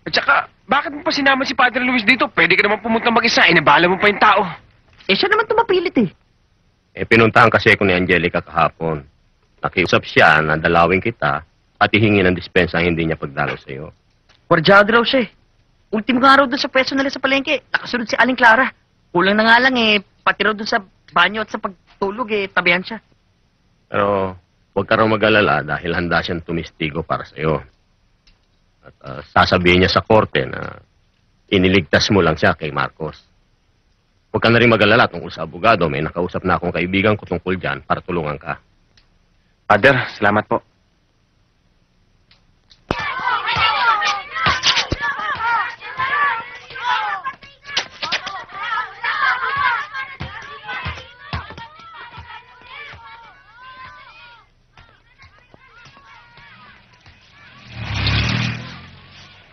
At saka, bakit mo pa sinama si Padre Luis dito? Pwede ka naman pumunta mag-isa. Inabala mo pa yung tao. Eh, siya naman tumapilit eh. Eh, pinuntahan kasi ako ni Angelica kahapon. Nakiusap siya na dalawin kita at ihingi ng dispensa ang hindi niya pagdalo sa iyo. Wardyado raw siya eh. Ultimo nga raw doon sa pwesto nila sa palengke. Nakasunod si Aling Clara. Kulang na nga lang eh. Pati raw doon sa banyo at sa pagtulog eh. Tabihan siya. Pero huwag ka raw mag-alala dahil handa siyang tumistigo para sa iyo. At ah, sasabihin niya sa korte na iniligtas mo lang siya kay Marcos. Huwag ka na rin mag-alala tungkol sa abogado. May nakausap na akong kaibigan ko tungkol dyan para tulungan ka. Father, salamat po.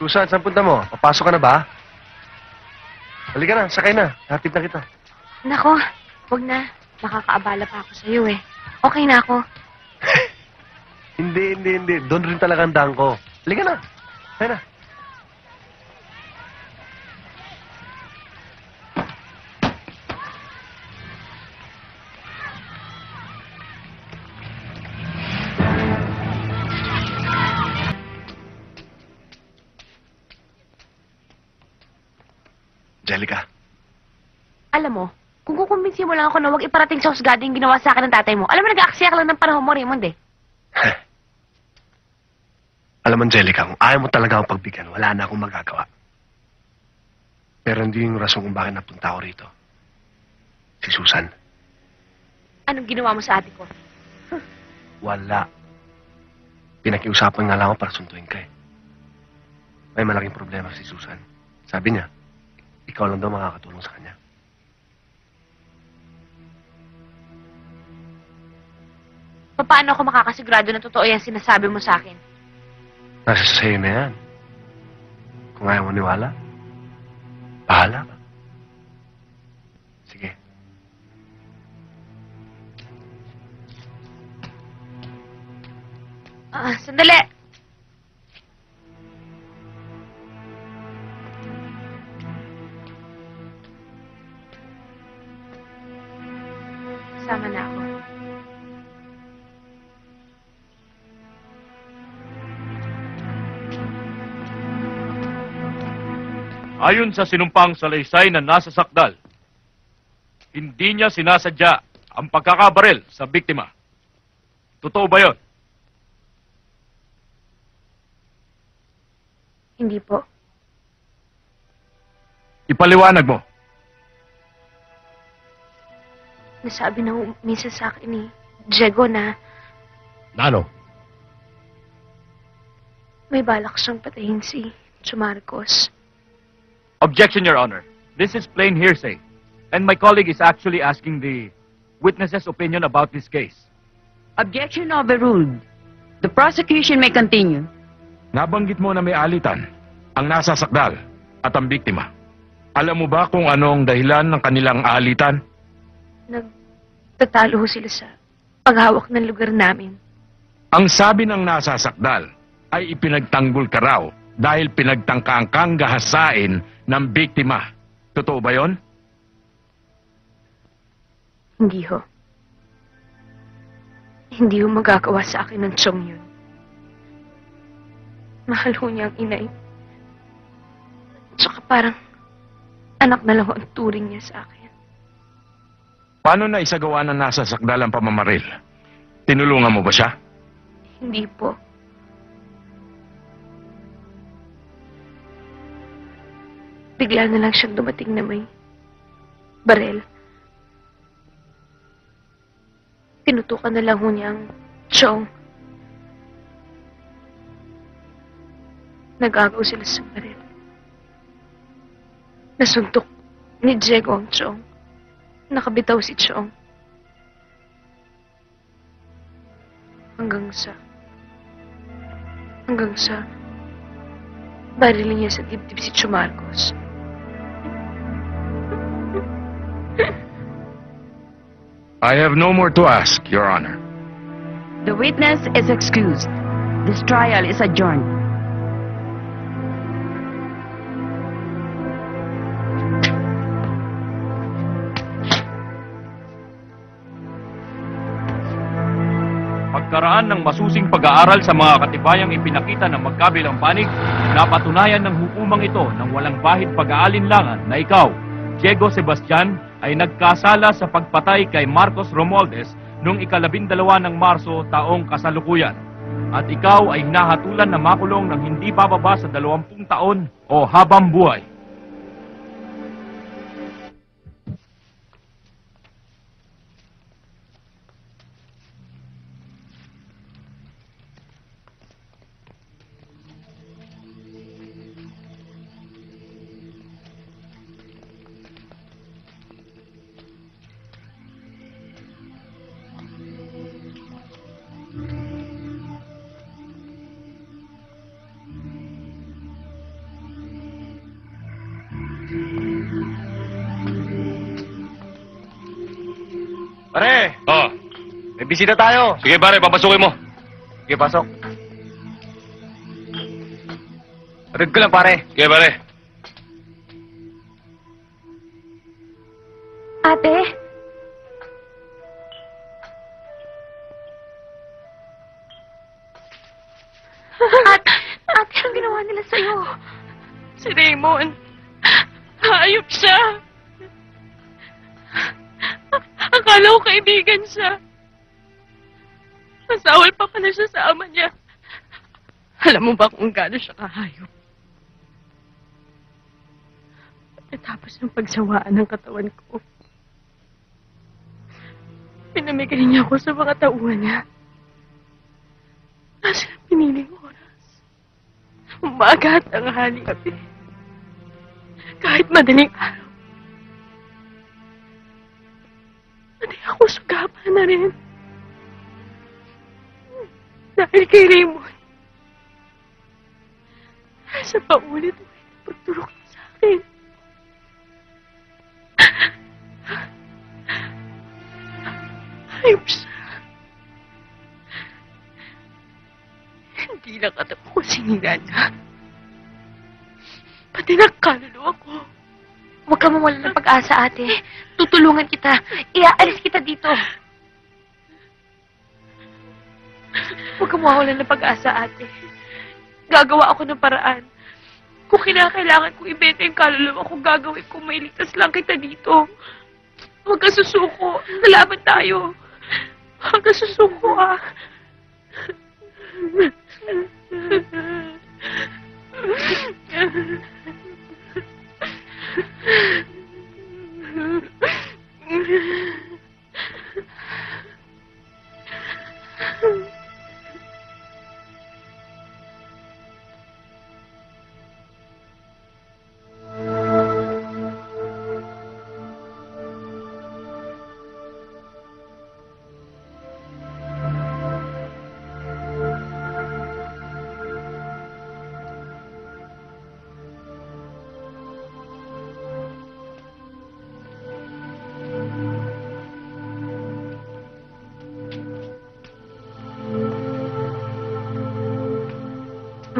Susan, saan punta mo? Papasok ka na ba? Halika na, sakay na. Hatid na kita. Nako, wag na. Nakakaabala pa ako sa'yo eh. Okay na ako. [LAUGHS] Hindi, hindi, hindi. Doon rin talaga ang daan ko. Halika na. Halika na. Kung kukumbinsi mo lang ako na huwag iparating sa husgado yung ginawa sa akin ng tatay mo, alam mo, nag-aaksaya ka lang ng panahon mo, Raymond eh. [LAUGHS] alam mo, Angelica, kung ayaw mo talaga akong pagbigyan, wala na akong magagawa. Pero hindi yung rason kung bakit napunta ako rito. Si Susan, Anong ginawa mo sa ate ko? wala. Pinakiusapan nga lang ako para suntuin ka eh. May malaking problema si Susan. Sabi niya, ikaw lang daw makakatulong sa kanya. Paano ako makakasigurado na totoo yan sinasabi mo sa akin? Nasa sa'yo na yan. Kung ayaw mo niwala, bahala ka. Sige. Ah, sandali! Ayon sa sinumpang salaysay na nasa sakdal, hindi niya sinasadya ang pagkakabaril sa biktima. Totoo ba yon? Hindi po. Ipaliwanag mo. Nasabi na ho minsan sa akin ni Diego na Nano? may balak siyang patayin si si Marcos. Objection, Your Honor. This is plain hearsay. And my colleague is actually asking the witness's opinion about this case. Objection overruled. The prosecution may continue. Nabanggit mo na may alitan, ang nasa sakdal at ang biktima. Alam mo ba kung ano ang dahilan ng kanilang alitan? Nagtatalo ho sila sa paghawak ng lugar namin. Ang sabi ng nasa sakdal ay ipinagtanggol ka raw dahil pinagtangkaan kang gahasain ng biktima. Totoo ba yon? Hindi ho. Hindi ho magagawa sa akin ng chong yun. Mahal ho niya ang inay. Tsaka parang anak na lang ho ang turing niya sa akin. Paano na isagawa ng nasa sakdal ang pamamaril? Tinulungan mo ba siya? Hindi po. Bigla na lang siyang dumating na may barel. Tinutukan na lang ho niya ang chong. Nagagaw sila sa barel. Nasuntok ni Diego ang chong. Nakabitaw si chong. Hanggang sa Hanggang sa barilin niya sa dibdib si Chumarcos. I have no more to ask, Your Honor. The witness is excused. This trial is adjourned. Pagkaraan ng masusing pag-aaral sa mga katibayang ipinakita ng magkabilang panig, napatunayan ng hukumang ito ng walang bahid pag-aalinlangan na ikaw, Diego Sebastian, ay nagkasala sa pagpatay kay Marcos Romualdez noong ikalabindalawa ng Marso taong kasalukuyan. At ikaw ay hinahatulan na makulong ng hindi bababa sa dalawampung taon o habang buhay. Pare, Oh, may bisita tayo. sige pare, papasukin mo. Sige, pasok. Red ko lang, pare. Sige pare. Ate? Ate, ate, anong ginawa nila sa'yo? Si Raymond. Hayop siya. Akala ko kaibigan siya. Masawal pa pala siya sa ama niya. Alam mo ba kung gaano siya kahayop? Pagkatapos ng pagsawaan ng katawan ko, pinamigay niya ako sa mga tauhan niya. Nasa piniling oras. Umaga at tanghali gabi. Kahit madaling araw. Pati ako sugapa na rin. Dahil kay Raymond. Sa paulit-ulit na pagturok niya sa akin. Ayop siya. Hindi lang katawan ko sinira niya. Pati nagkaluluwa ko. Huwag ka mawala ng pag-asa, ate. Tutulungan kita. Iaalis kita dito. Huwag ka mawala ng pag-asa, ate. Gagawa ako ng paraan. Kung kinakailangan kong ibenta yung kaluluwa ko, gagawin ko mailigtas lang kita dito. Huwag ka susuko. Lalaban tayo. Huwag ka susuko, ah. [LAUGHS] Oh, my God.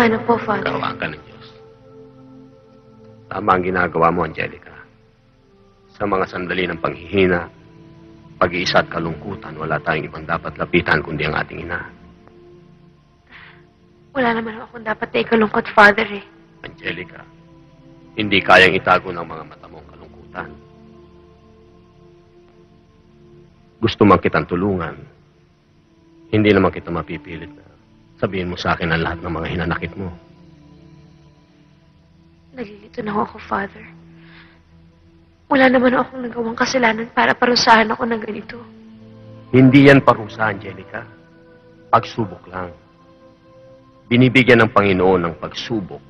Mano po, Father. Kaawaan ka ng Diyos. Tama ang ginagawa mo, Angelica. Sa mga sandali ng panghihina, pag-iisa at kalungkutan, wala tayong ibang dapat lapitan kundi ang ating ina. Wala naman akong dapat na ikalungkot, Father, eh. Angelica, hindi kayang itago ng mga mata mong kalungkutan. Gusto man kitang tulungan, hindi naman kita mapipilit na sabihin mo sa akin ang lahat ng mga hinanakit mo. Nalilito na ako, Father. Wala naman akong nagawang kasalanan para parusahan ako ng ganito. Hindi yan parusa, Angelica. Pagsubok lang. Binibigyan ng Panginoon ng pagsubok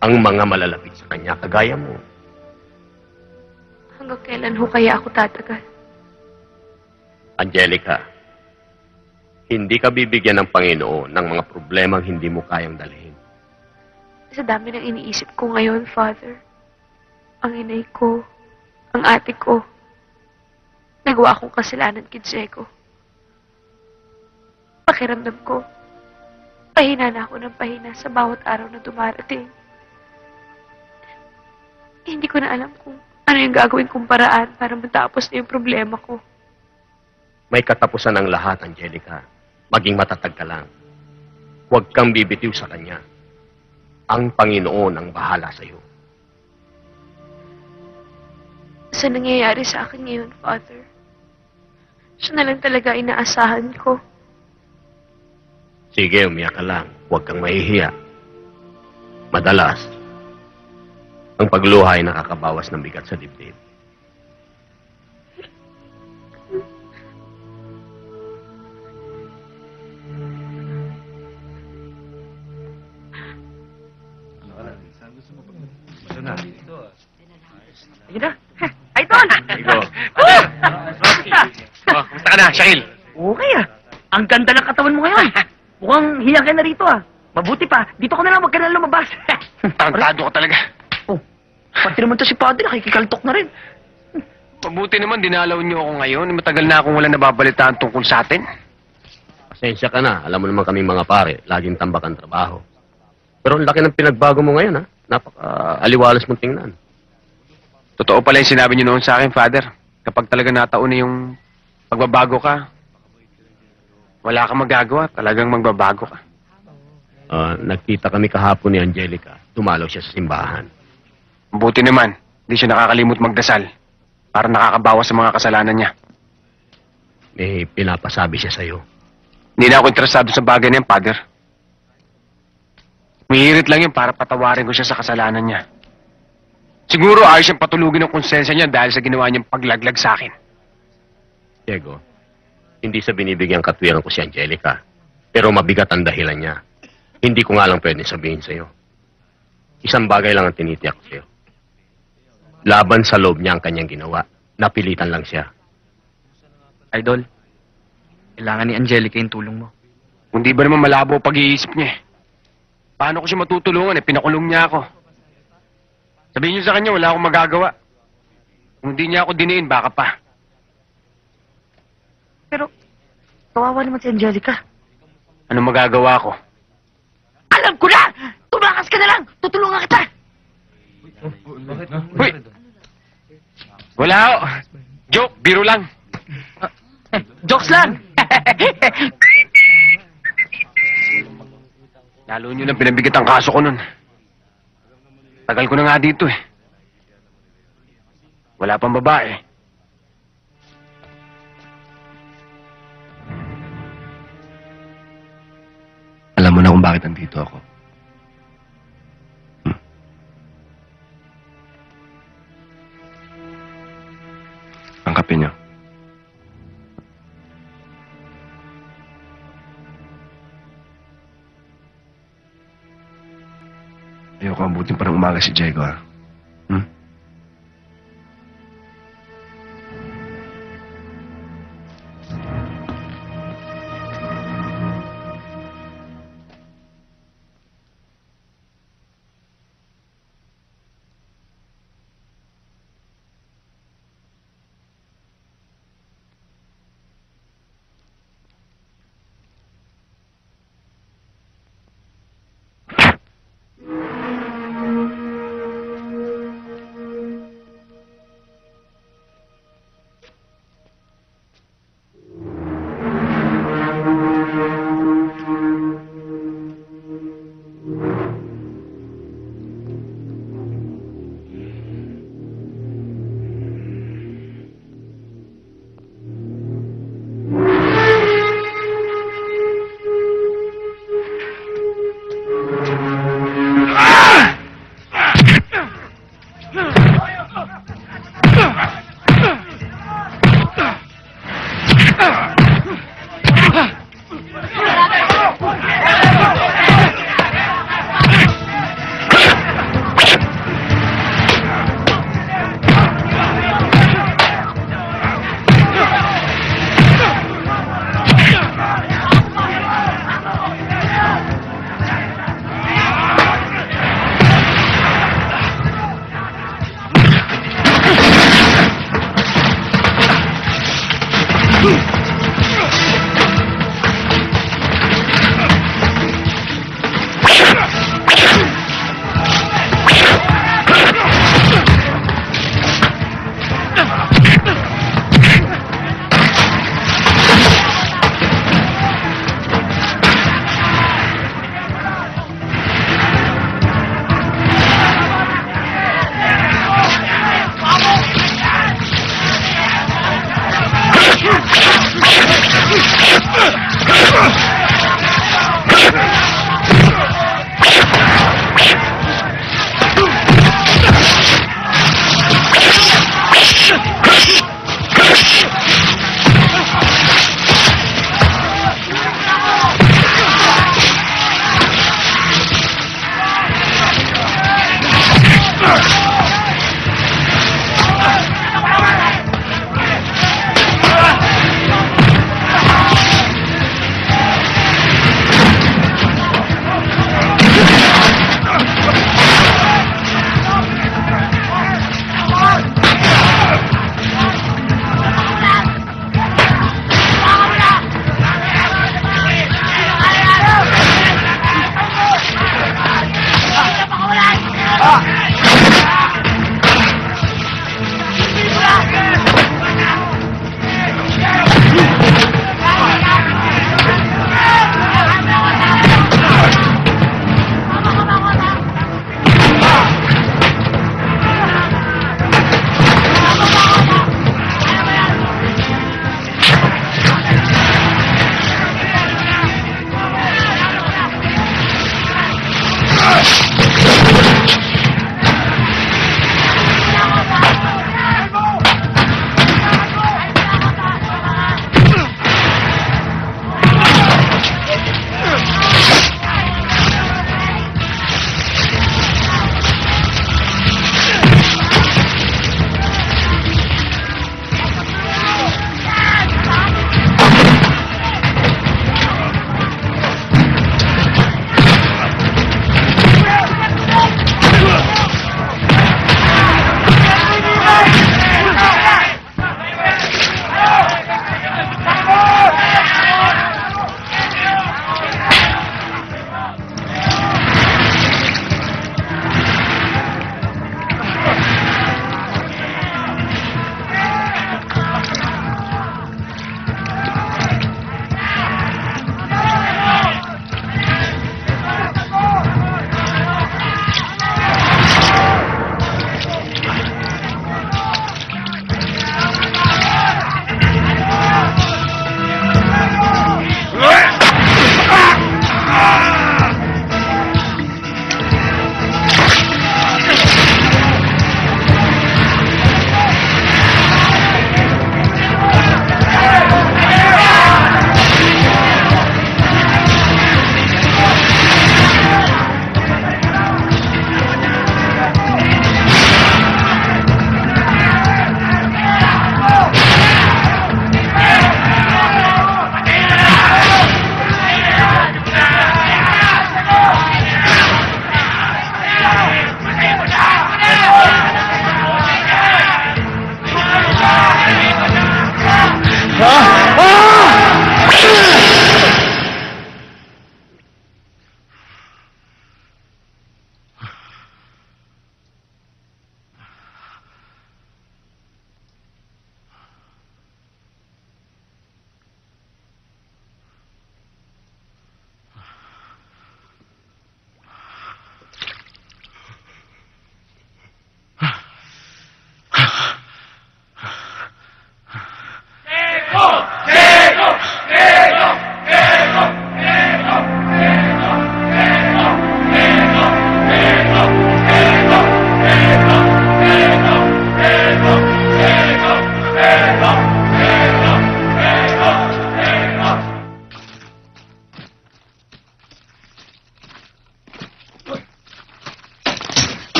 ang mga malalapit sa Kanya, kagaya mo. Hanggang kailan ho kaya ako tatagal? Angelica, Hindi ka bibigyan ng Panginoon ng mga problemang hindi mo kayang dalhin. Sa dami ng iniisip ko ngayon, Father. Ang inay ko, ang ate ko. Nagawa akong kasalanan kay Diego. Pakiramdam ko, pahina na ako ng pahina sa bawat araw na dumarating. Hindi ko na alam kung ano yung gagawin kong paraan para matapos na yung problema ko. May katapusan ang lahat, Angelica. Maging matatag ka lang. Huwag kang bibitiw sa Kanya. Ang Panginoon ang bahala sa iyo. Sa nangyayari sa akin ngayon, Father. Siya na lang talaga inaasahan ko. Sige, umiyak ka lang. Huwag kang mahihiya. Madalas, ang pagluha ay nakakabawas ng bigat sa dibdib. Ayun na. Ay, Ton! Ikaw. [LAUGHS] Oh, kumusta ka na, Shaquille? Okay ah. Ang ganda ng katawan mo ngayon. [LAUGHS] Mukhang hiya ka na rito ah. Mabuti pa, dito ka na lang, wag ka na lumabas. [LAUGHS] Tarantado ka talaga. oh, pati naman to si Padre, nakikikaltok na rin. Mabuti naman, dinalaw niyo ako ngayon. Matagal na akong wala nababalitaan tungkol sa atin. Pasensya ka na. Alam mo naman kami mga pare, laging tambak ang trabaho. Pero ang laki ng pinagbago mo ngayon, ha? Napaka-aliwalas mong tingnan. Totoo pala yung sinabi niyo noon sa akin, Father. Kapag talaga nataon na yung pagbabago ka, wala kang magagawa. Talagang magbabago ka. Ah, nagkita kami kahapon ni Angelica. Tumalaw siya sa simbahan. Mabuti naman, hindi siya nakakalimot magdasal para nakakabawas sa mga kasalanan niya. May pinapasabi siya sa'yo. Hindi na ako interesado sa bagay na yan, Father. Mihirit lang yun para patawarin ko siya sa kasalanan niya. Siguro ayos siyang patulugin ng konsensya niya dahil sa ginawa niyang paglaglag sa akin. Diego, hindi sa binibigyang katwiran ko si Angelica. Pero mabigat ang dahilan niya. Hindi ko nga lang pwede sabihin sa'yo. Isang bagay lang ang tinitiyak ko sa'yo. Laban sa loob niya ang kanyang ginawa. Napilitan lang siya. Idol, kailangan ni Angelica yung tulong mo. Kung di ba naman malabo pag-iisip niya eh. Paano ko siya matutulungan eh? Pinakulong niya ako. Sabihin niyo sa kanya, wala akong magagawa. Kung di niya ako diniin, baka pa. Pero, kawawa naman si Angelica. Ano magagawa ko? Alam ko na! Tumakas ka na lang! Tutulungan kita! Hoy! Wala ako. Joke, biro lang. Jokes lang! [LAUGHS] Lalo niyo lang pinabigat ang kaso ko nun. Tagal ko na nga dito eh. Wala pang babae. Alam mo na kung bakit nandito ako. Hmm. Ang kape niyo. Ayoko abutin pa ng umaga si Diego, ha?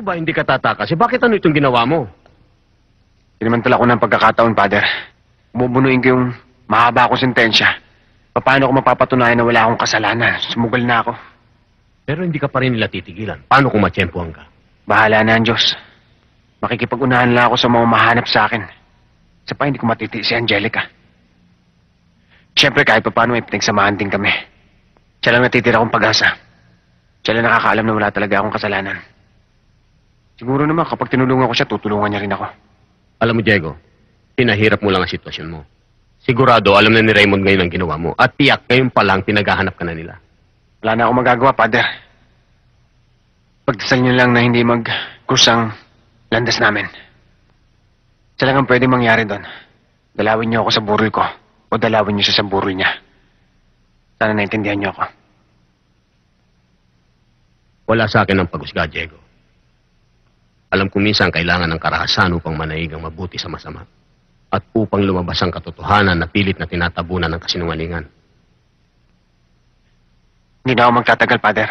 Akala ko ba hindi ka tatakas? Eh, bakit ano itong ginawa mo? Pinamantala ko ng pagkakataon, Father. Bumubunuin ko yung mahaba akong sentensya. Paano ko mapapatunayan na wala akong kasalanan? Sumugal na ako. Pero hindi ka pa rin nila titigilan. Paano kung matsyempohan ka? Bahala na ang Diyos. Makikipag-unahan lang ako sa mga mahanap sa akin. Sa pa, hindi ko matiti si Angelica. Siyempre, kahit pa paano, may pinagsamahan din kami. Siya lang natitira kong pag-asa. Siya lang nakakaalam na wala talaga akong kasalanan. Siguro naman, kapag tinulungan ko siya, tutulungan niya rin ako. Alam mo, Diego, pinahirap mo lang ang sitwasyon mo. Sigurado, alam na ni Raymond ngayon ang ginawa mo. At tiyak, ngayon pa lang, pinaghahanap ka na nila. Wala na akong magagawa, Father. Pagdasal niyo lang na hindi mag-kusang landas namin. Siya lang ang pwede mangyari doon. Dalawin niyo ako sa burol ko o dalawin niyo siya sa burol niya. Sana naintindihan niyo ako. Wala sa akin ang pag-usga, Diego. Alam ko minsan kailangan ng karahasan upang manaig ang mabuti sa masama. At upang lumabas ang katotohanan na pilit na tinatabunan ng kasinungalingan. Hindi na ako magtatagal, Father.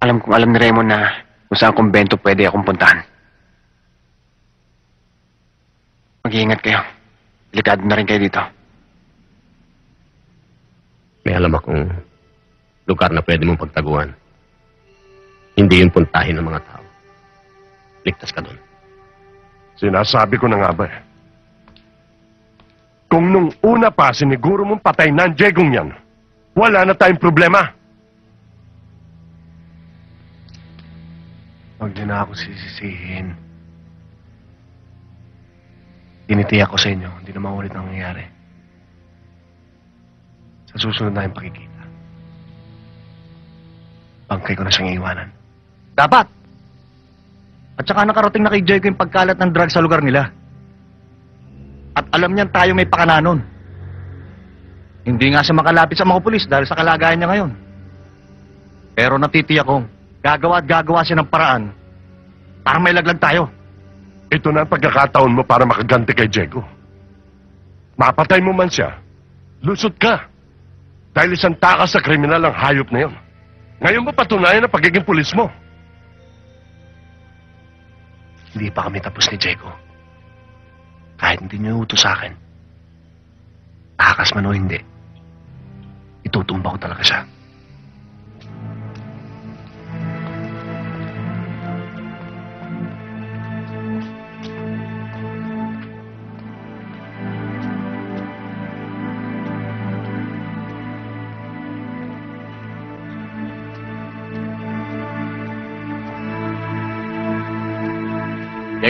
Alam kong alam ni Raymond na kung saan kumbento pwede akong puntahan. Mag-iingat kayo. Delikado na rin kayo dito. May alam akong lugar na pwede mong pagtaguan. Hindi yun puntahin ng mga tao. Ligtas ka doon. Sinasabi ko na nga ba eh. Kung nung una pa siniguro mong patay na ang Jegong yan, wala na tayong problema. Huwag niyo na ako sisisihin. Tinitiyak ko sa inyo, hindi na maulit ang nangyayari. Sa susunod na yung pakikita. Bangkay ko na siyang iiwanan. Dapat. At saka nakarating na kay Jericho yung pagkalat ng drugs sa lugar nila. At alam niyan tayo may pakananon. Hindi nga siya makalapit sa mga pulis dahil sa kalagayan niya ngayon. Pero natitiyak kong gagawa at gagawa siya ng paraan para may laglag tayo. Ito na ang pagkakataon mo para makaganti kay Jego. Mapatay mo man siya, lusot ka. Dahil isang takas sa kriminal ang hayop na yun. Ngayon mo patunayan ang pagiging pulis mo. Hindi pa kami tapos ni Diego. Kahit hindi niyo utos sa akin. Takas man o hindi. Itutumba ko talaga siya.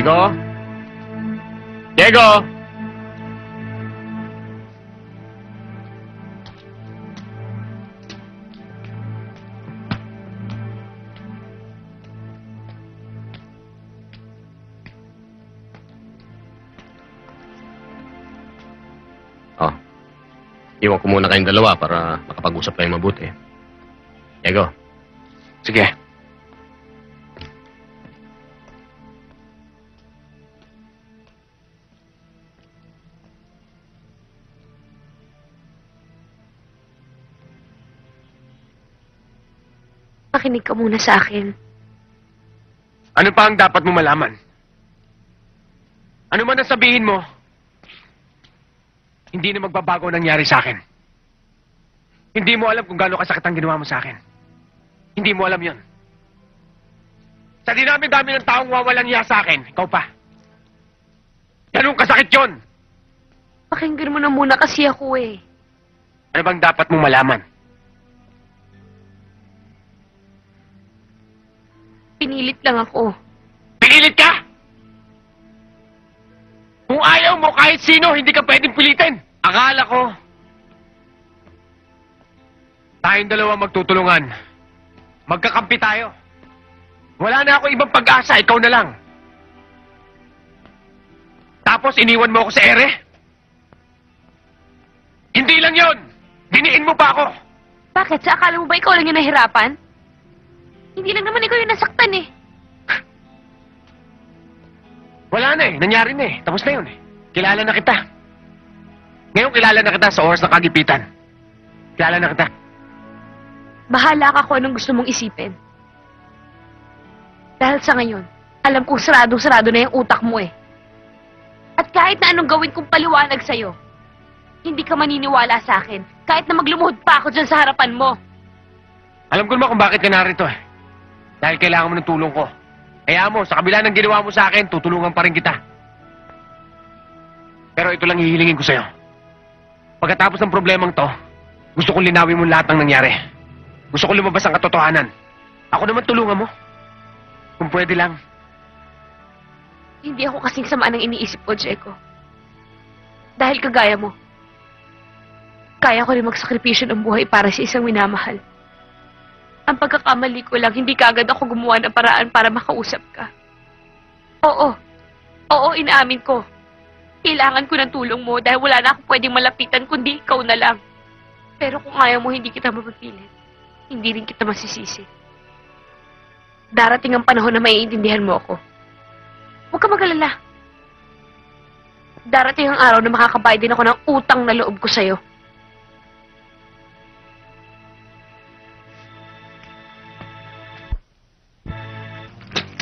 Diego? Diego! Oh. Iwan ko muna kayong dalawa para makapag-usap kayong mabuti. Diego, Sige. Makinig ka muna sa akin. Ano pa ang dapat mo malaman? Ano man ang sabihin mo, hindi na magbabago ang nangyari sa akin. Hindi mo alam kung gaano kasakit ang ginawa mo sa akin. Hindi mo alam yon. Sa dinami-dami ng taong wawalang iya sa akin, ikaw pa. Ganun kasakit yon. Pakinggan mo na muna kasi ako eh. Ano bang dapat mong malaman? Pinilit lang ako. Pinilit ka! Kung ayaw mo kahit sino, hindi ka pwedeng pilitin. Akala ko, tayong dalawa magtutulungan. Magkakampi tayo. Wala na ako ibang pag-asa, ikaw na lang. Tapos iniwan mo ako sa ere? Hindi lang yon. Diniin mo pa ako. Bakit? Sa akala mo ba ikaw lang yung nahirapan? Hindi lang naman ikaw yung nasaktan eh. Wala na eh. Nangyari na eh. Tapos na yun eh. Kilala na kita. Ngayon kilala na kita sa oras ng kagipitan. Kilala na kita. Bahala ka kung anong gusto mong isipin. Dahil sa ngayon, alam kong sarado-sarado na yung utak mo eh. At kahit na anong gawin kong paliwanag sa'yo, hindi ka maniniwala sa akin. Kahit na maglumuhod pa ako dyan sa harapan mo. Alam ko naman kung bakit ka narito eh. Dahil kailangan mo ng tulong ko. Kaya mo, sa kabila ng ginawa mo sa akin, tutulungan pa rin kita. Pero ito lang hihilingin ko sa'yo. Pagkatapos ng problemang to, gusto kong linawin mo lahat ng nangyari. Gusto ko lumabas ang katotohanan. Ako naman tulungan mo. Kung pwede lang. Hindi ako kasing sama ng iniisip ko, Jeko. Dahil kagaya mo, kaya ko rin magsakripisyo ng buhay para sa isang minamahal. Ang pagkakamali ko lang, hindi kaagad ako gumawa ng paraan para makausap ka. Oo. Oo, inaamin ko. Kailangan ko ng tulong mo dahil wala na akong pwedeng malapitan kundi ikaw na lang. Pero kung ayaw mo, hindi kita mapapilit. Hindi rin kita masisisi. Darating ang panahon na maiintindihan mo ako. Huwag ka mag-alala. Darating ang araw na makakabayad din ako ng utang na loob ko sa'yo.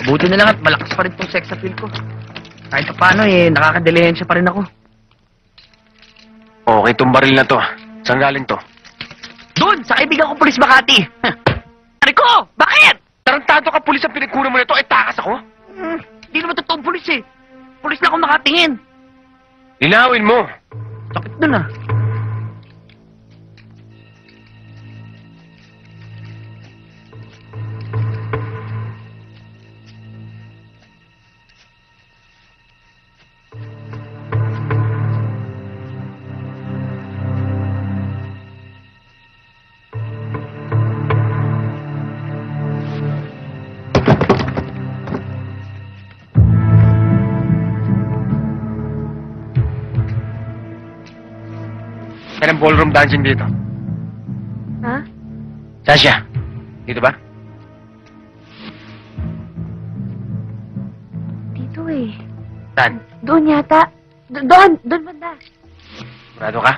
Buti na lang at malakas pa rin tong sex appeal ko. Kahit pa paano eh, nakakadelihensya pa rin ako. Okay, itong baril na to. Saan galing to? Doon! Sa kaibigan ko, Pulis Makati! Ano ko? Bakit? Tarantado ka, pulis ang pinagkunan mo na to. Eh, takas ako. Hmm, Hindi naman totoong pulis eh. Pulis na ako nakatingin. Linawin mo. Sakit dun ah. Yan ang ballroom dancing dito. Ha? Sasha, dito ba? Dito eh. Saan? Doon yata. Do- doon! Doon banda. Murado ka?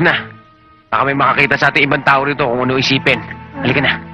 Na. Baka may makakita sa ating ibang tao rito kung ano isipin. Halika na.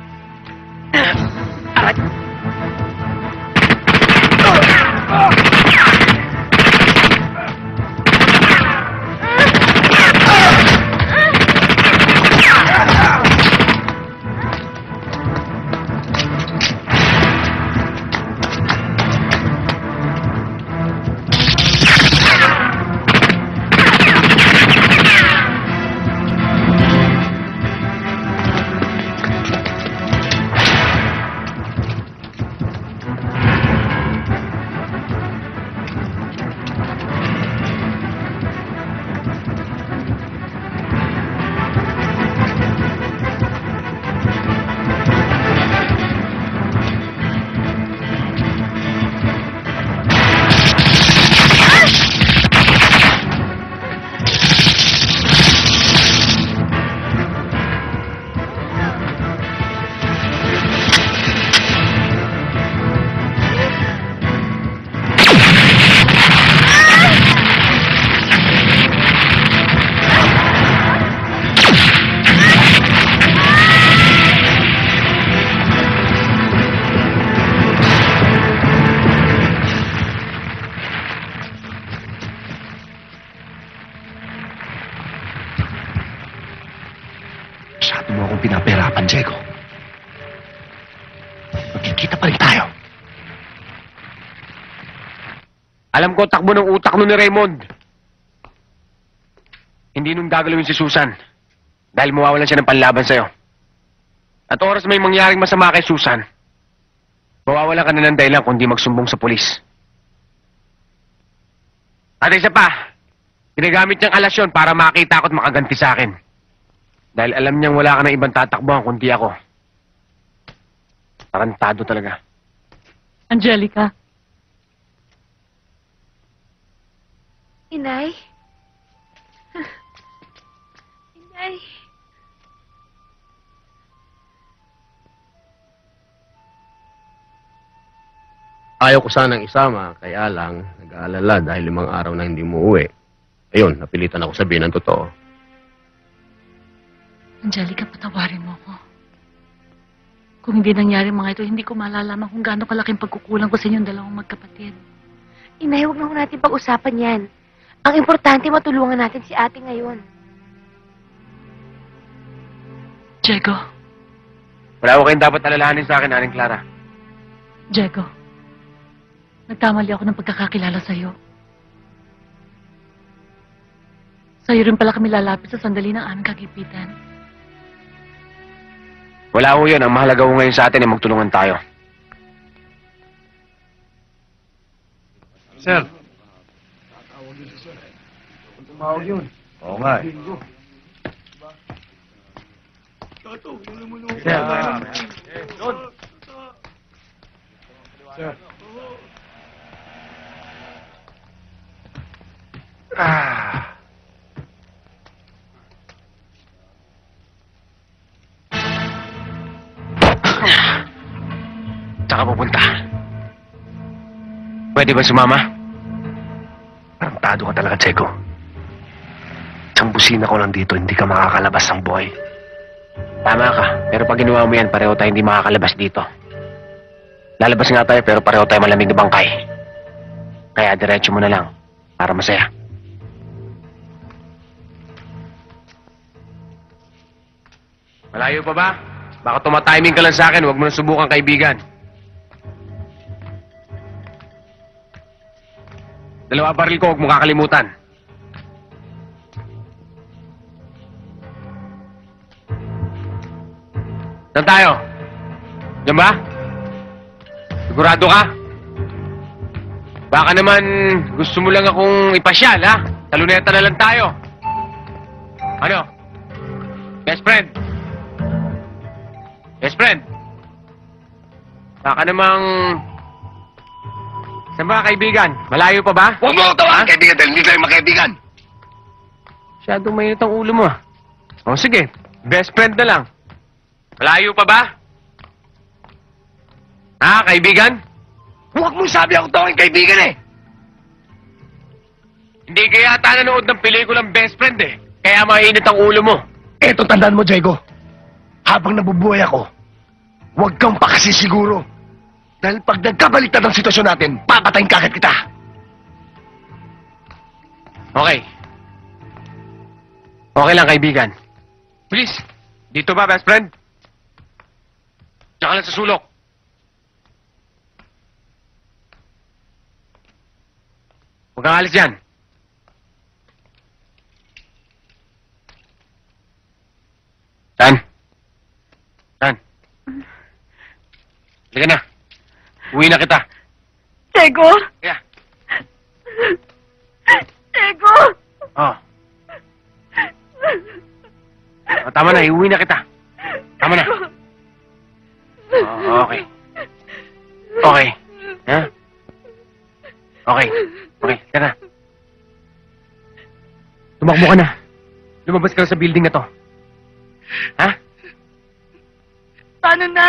Nun ni Raymond. Hindi nung gagalawin si Susan. Dahil mawawalan siya ng panlaban sa'yo. At oras may mangyaring masama kay Susan, mawawalan ka na ng dahilan kundi magsumbong sa pulis. At isa pa, ginagamit niyang alasyon para makita ako at makaganti sa akin. Dahil alam niyang wala ka ng ibang tatakbuhan kundi ako. Tarantado talaga. Angelica, Inay? Inay? Ayaw ko sanang isama, kaya lang nag-aalala dahil limang araw na hindi mo uwi. Ayun, napilitan ako sabihin ang totoo. Angelica, patawarin mo ko. Kung hindi nangyari mga ito, hindi ko malalaman kung gaano kalaking pagkukulang ko sa inyong dalawang magkapatid. Inay, huwag na natin pag-usapan yan. Ang importante, matulungan natin si ate ngayon. Diego, Wala ko kayong dapat alalahanin sa akin, Aling Clara. Diego. Nagkamali ako ng pagkakakilala sa'yo. Sa'yo rin pala kami lalapit sa sandali ng aming kagipitan. Wala ko yun. Ang mahalaga ko ngayon sa atin ay magtulungan tayo. Sir, Oo nga eh. Ah. Saka pupunta. Pwede ba sumama? Tarantado ka talaga, Diego. Busina ko lang dito, hindi ka makakalabas ng buhay. Tama ka. Pero pag ginawa mo yan, pareho tayo hindi makakalabas dito. Lalabas nga tayo, pero pareho tayo malamig na bangkay. Kaya diretso mo na lang, para masaya. Malayo pa ba? Baka tumatiming ka lang sa akin, huwag mo na subukan kaibigan. Dalawa baril ko, huwag mo kakalimutan. Saan tayo? Diyan ba? Sigurado ka? Baka naman gusto mo lang akong ipasyal, ha? Sa luneta na lang tayo. Ano? Best friend? Best friend? Baka namang... Saan ba, kaibigan? Malayo pa ba? Huwag mo ako tawagan, kaibigan, dahil hindi tayo magkaibigan. Masyadong mainit ang ulo mo, ah. O, sige. Best friend na lang. Malayo pa ba? Ha, kaibigan? Huwag mo sabi ako tawagin kaibigan eh. Hindi kaya yata nanood ng pelikulang best friend eh. Kaya mainit ang ulo mo. Eto, tandaan mo, Diego. Habang nabubuhay ako, huwag kang pakasisiguro. Dahil pag nagkabaliktad ang sitwasyon natin, papatayin kagad kita. Okay. Okay lang, kaibigan. Please. Dito ba, best friend? Lang sa sulok. Huwag kang alis dyan. Tan. Tan. Halika na. Uwi na kita. Diego! Kaya. Diego! Oh. oh tama na, iuwi na kita. Okay. Okay. Ha? Okay. Okay, tara. Tumakbo ka na. Lumabas ka na sa building na to. Ha? Paano na?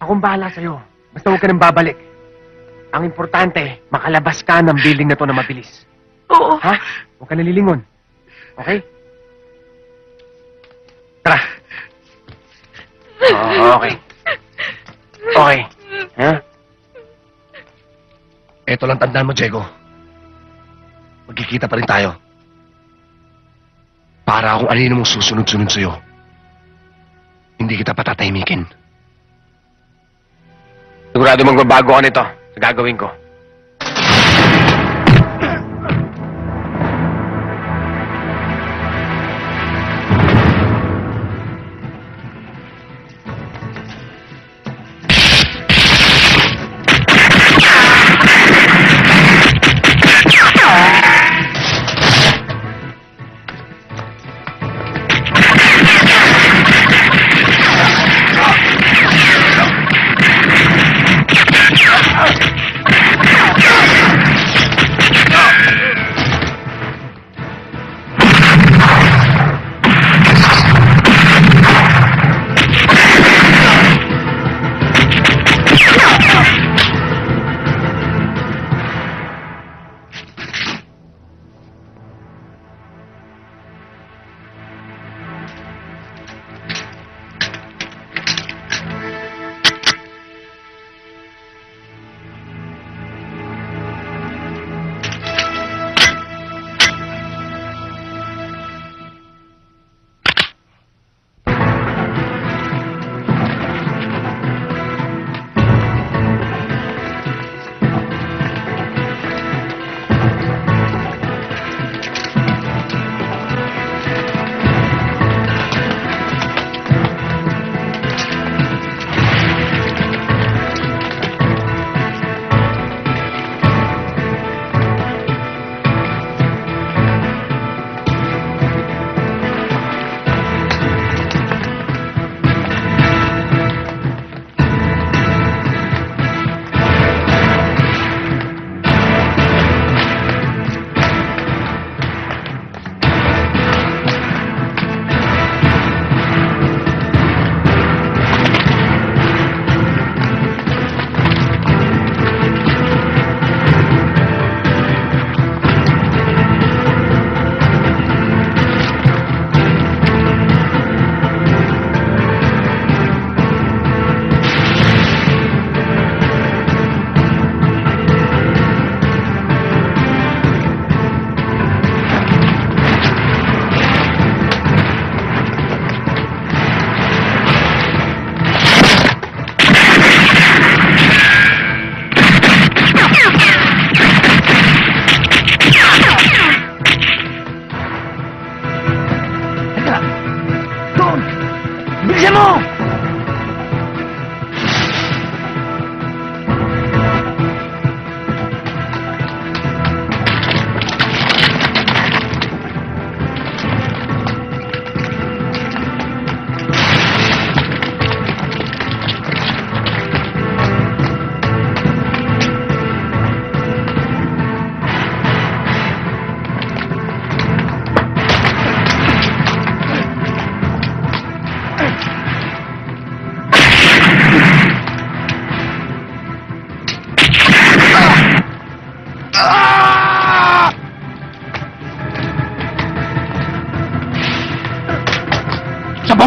Akong bahala sa'yo. Basta huwag ka nang babalik. Ang importante, makalabas ka ng building na to na mabilis. Oo. Ha? Huwag ka nalilingon. Okay? Tara. [LAUGHS] Oo, okay. Okay. Ha? Eto lang tandaan mo, Diego. Magkikita pa rin tayo. Para akong alino mong susunod-sunod sa'yo. hindi kita patatahimikin. Sigurado magbabago ka nito sa gagawin ko.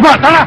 Sa baba,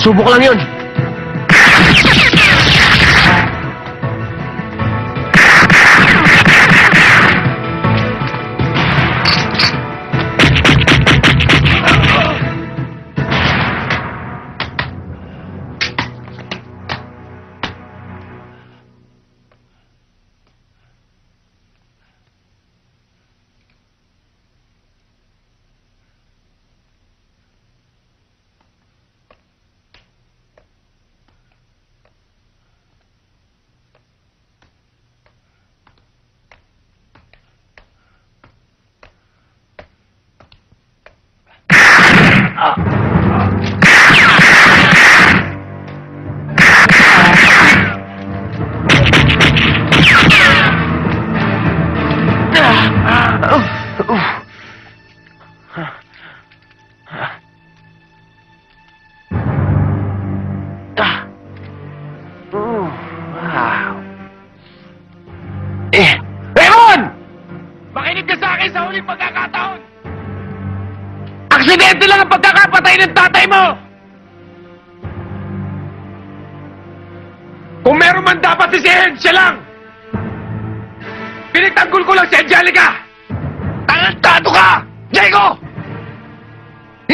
Subok lang yun.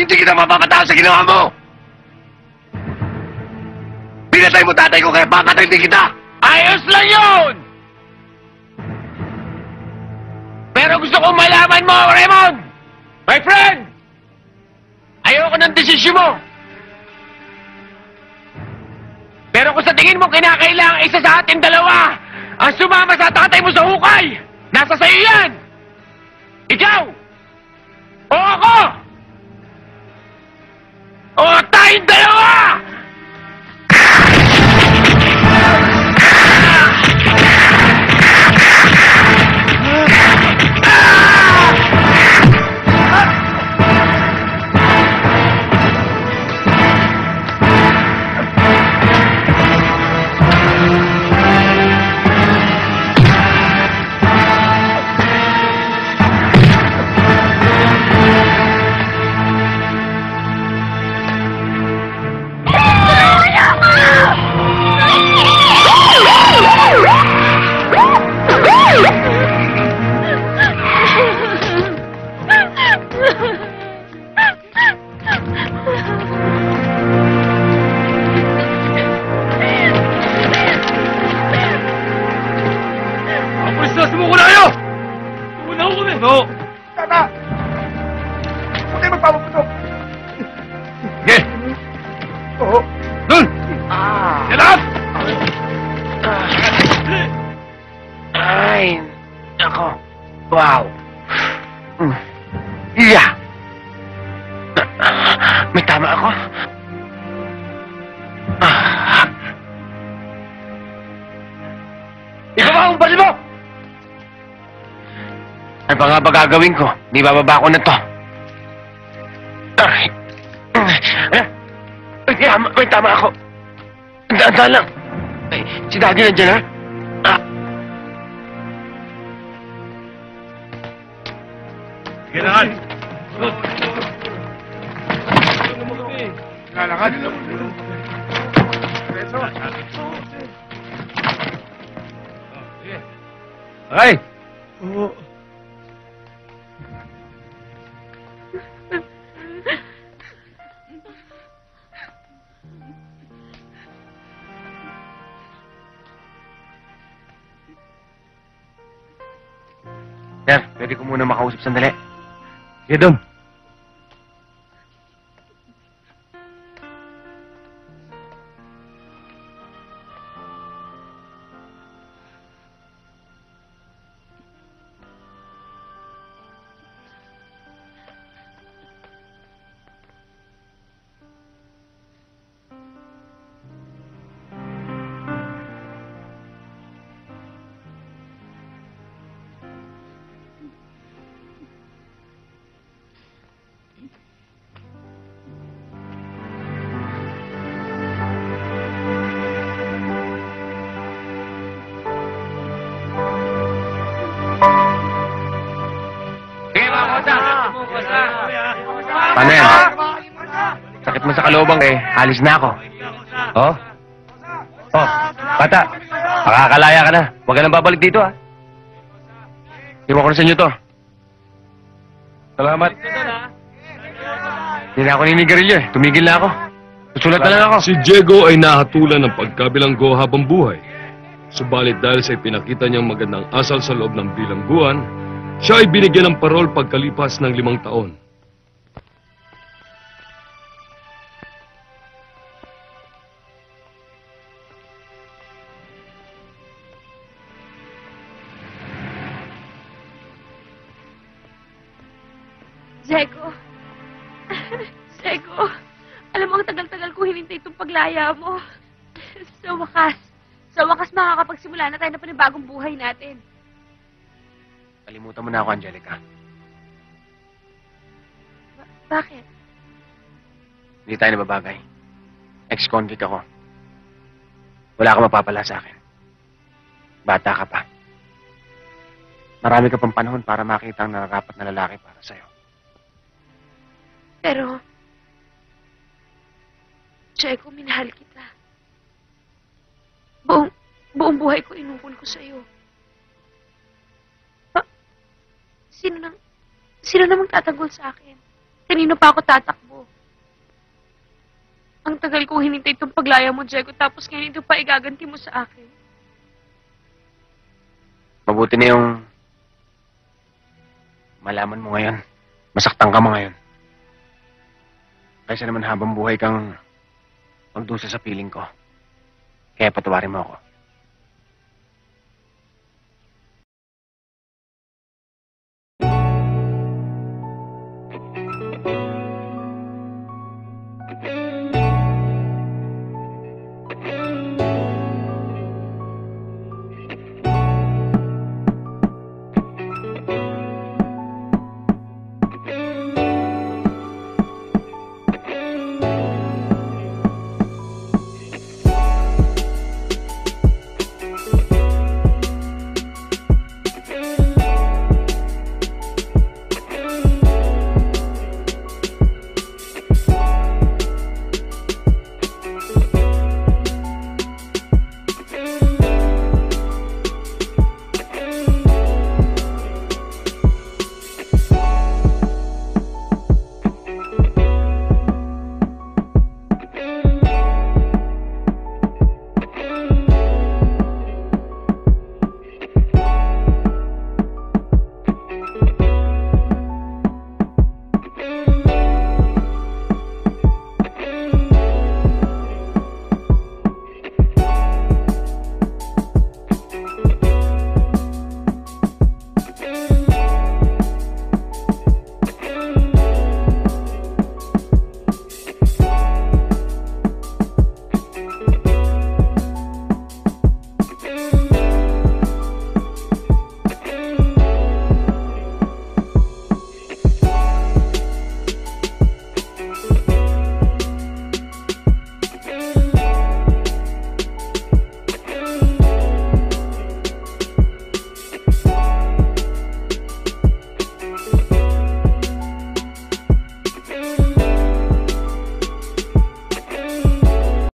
Hindi kita mapapatawa sa ginawa mo! Pinatay mo tatay ko kaya papatay din kita! Ayos lang yun! Pero gusto kong malaman mo, Raymond! My friend! Ayoko ng desisyon mo! Pero kung sa tingin mo kinakailangan isa sa atin dalawa ang sumama sa tatay mo sa hukay, nasa sa'yo yan! Ikaw! O ako! O tayong dalawa! Apulis na, gagawin ko? Di bababa ko na to. Ay. Tama, may tama ako. Daan lang. Ay, si Daddy nandiyan, ha? Muna makausap kalooban eh. Alis na ako. Oh? Oh, bata. Makakalaya ka na. Huwag ka nang babalik dito, ha? Iwan ko na sa inyo to. Salamat. Hindi na ako ninigarilyo eh. Tumigil na ako. Susulat na lang ako. Si Diego ay nahatulan ng pagkabilanggo habang buhay. Subalit dahil sa ipinakita niyang magandang asal sa loob ng bilangguan, siya ay binigyan ng parol pagkalipas ng limang taon. Jego. Jego. [LAUGHS] Alam mo, ang tagal-tagal ko hinintay itong paglaya mo. Sa wakas. Sa wakas makakapagsimula na tayo ng panibagong buhay natin. Kalimutan mo na ako, Angelica. Bakit? Hindi tayo nababagay. Ex-convict ako. Wala ka mapapala sa akin. Bata ka pa. Marami ka pang panahon para makita ang nararapat na lalaki para sa'yo. Pero, Jego, minahal kita. Buong, buong buhay ko inukol ko sa'yo. Pa, sino nang, sino namang tatanggol sa akin? Kanino pa ako tatakbo? Ang tagal kong hinintay itong paglaya mo, Jego, tapos ngayon ito pa igaganti mo sa akin. Mabuti na yung malaman mo ngayon. Masaktan ka mo ngayon. Kaysa naman habang buhay kang magdusa sa piling ko. Kaya patawarin mo ako.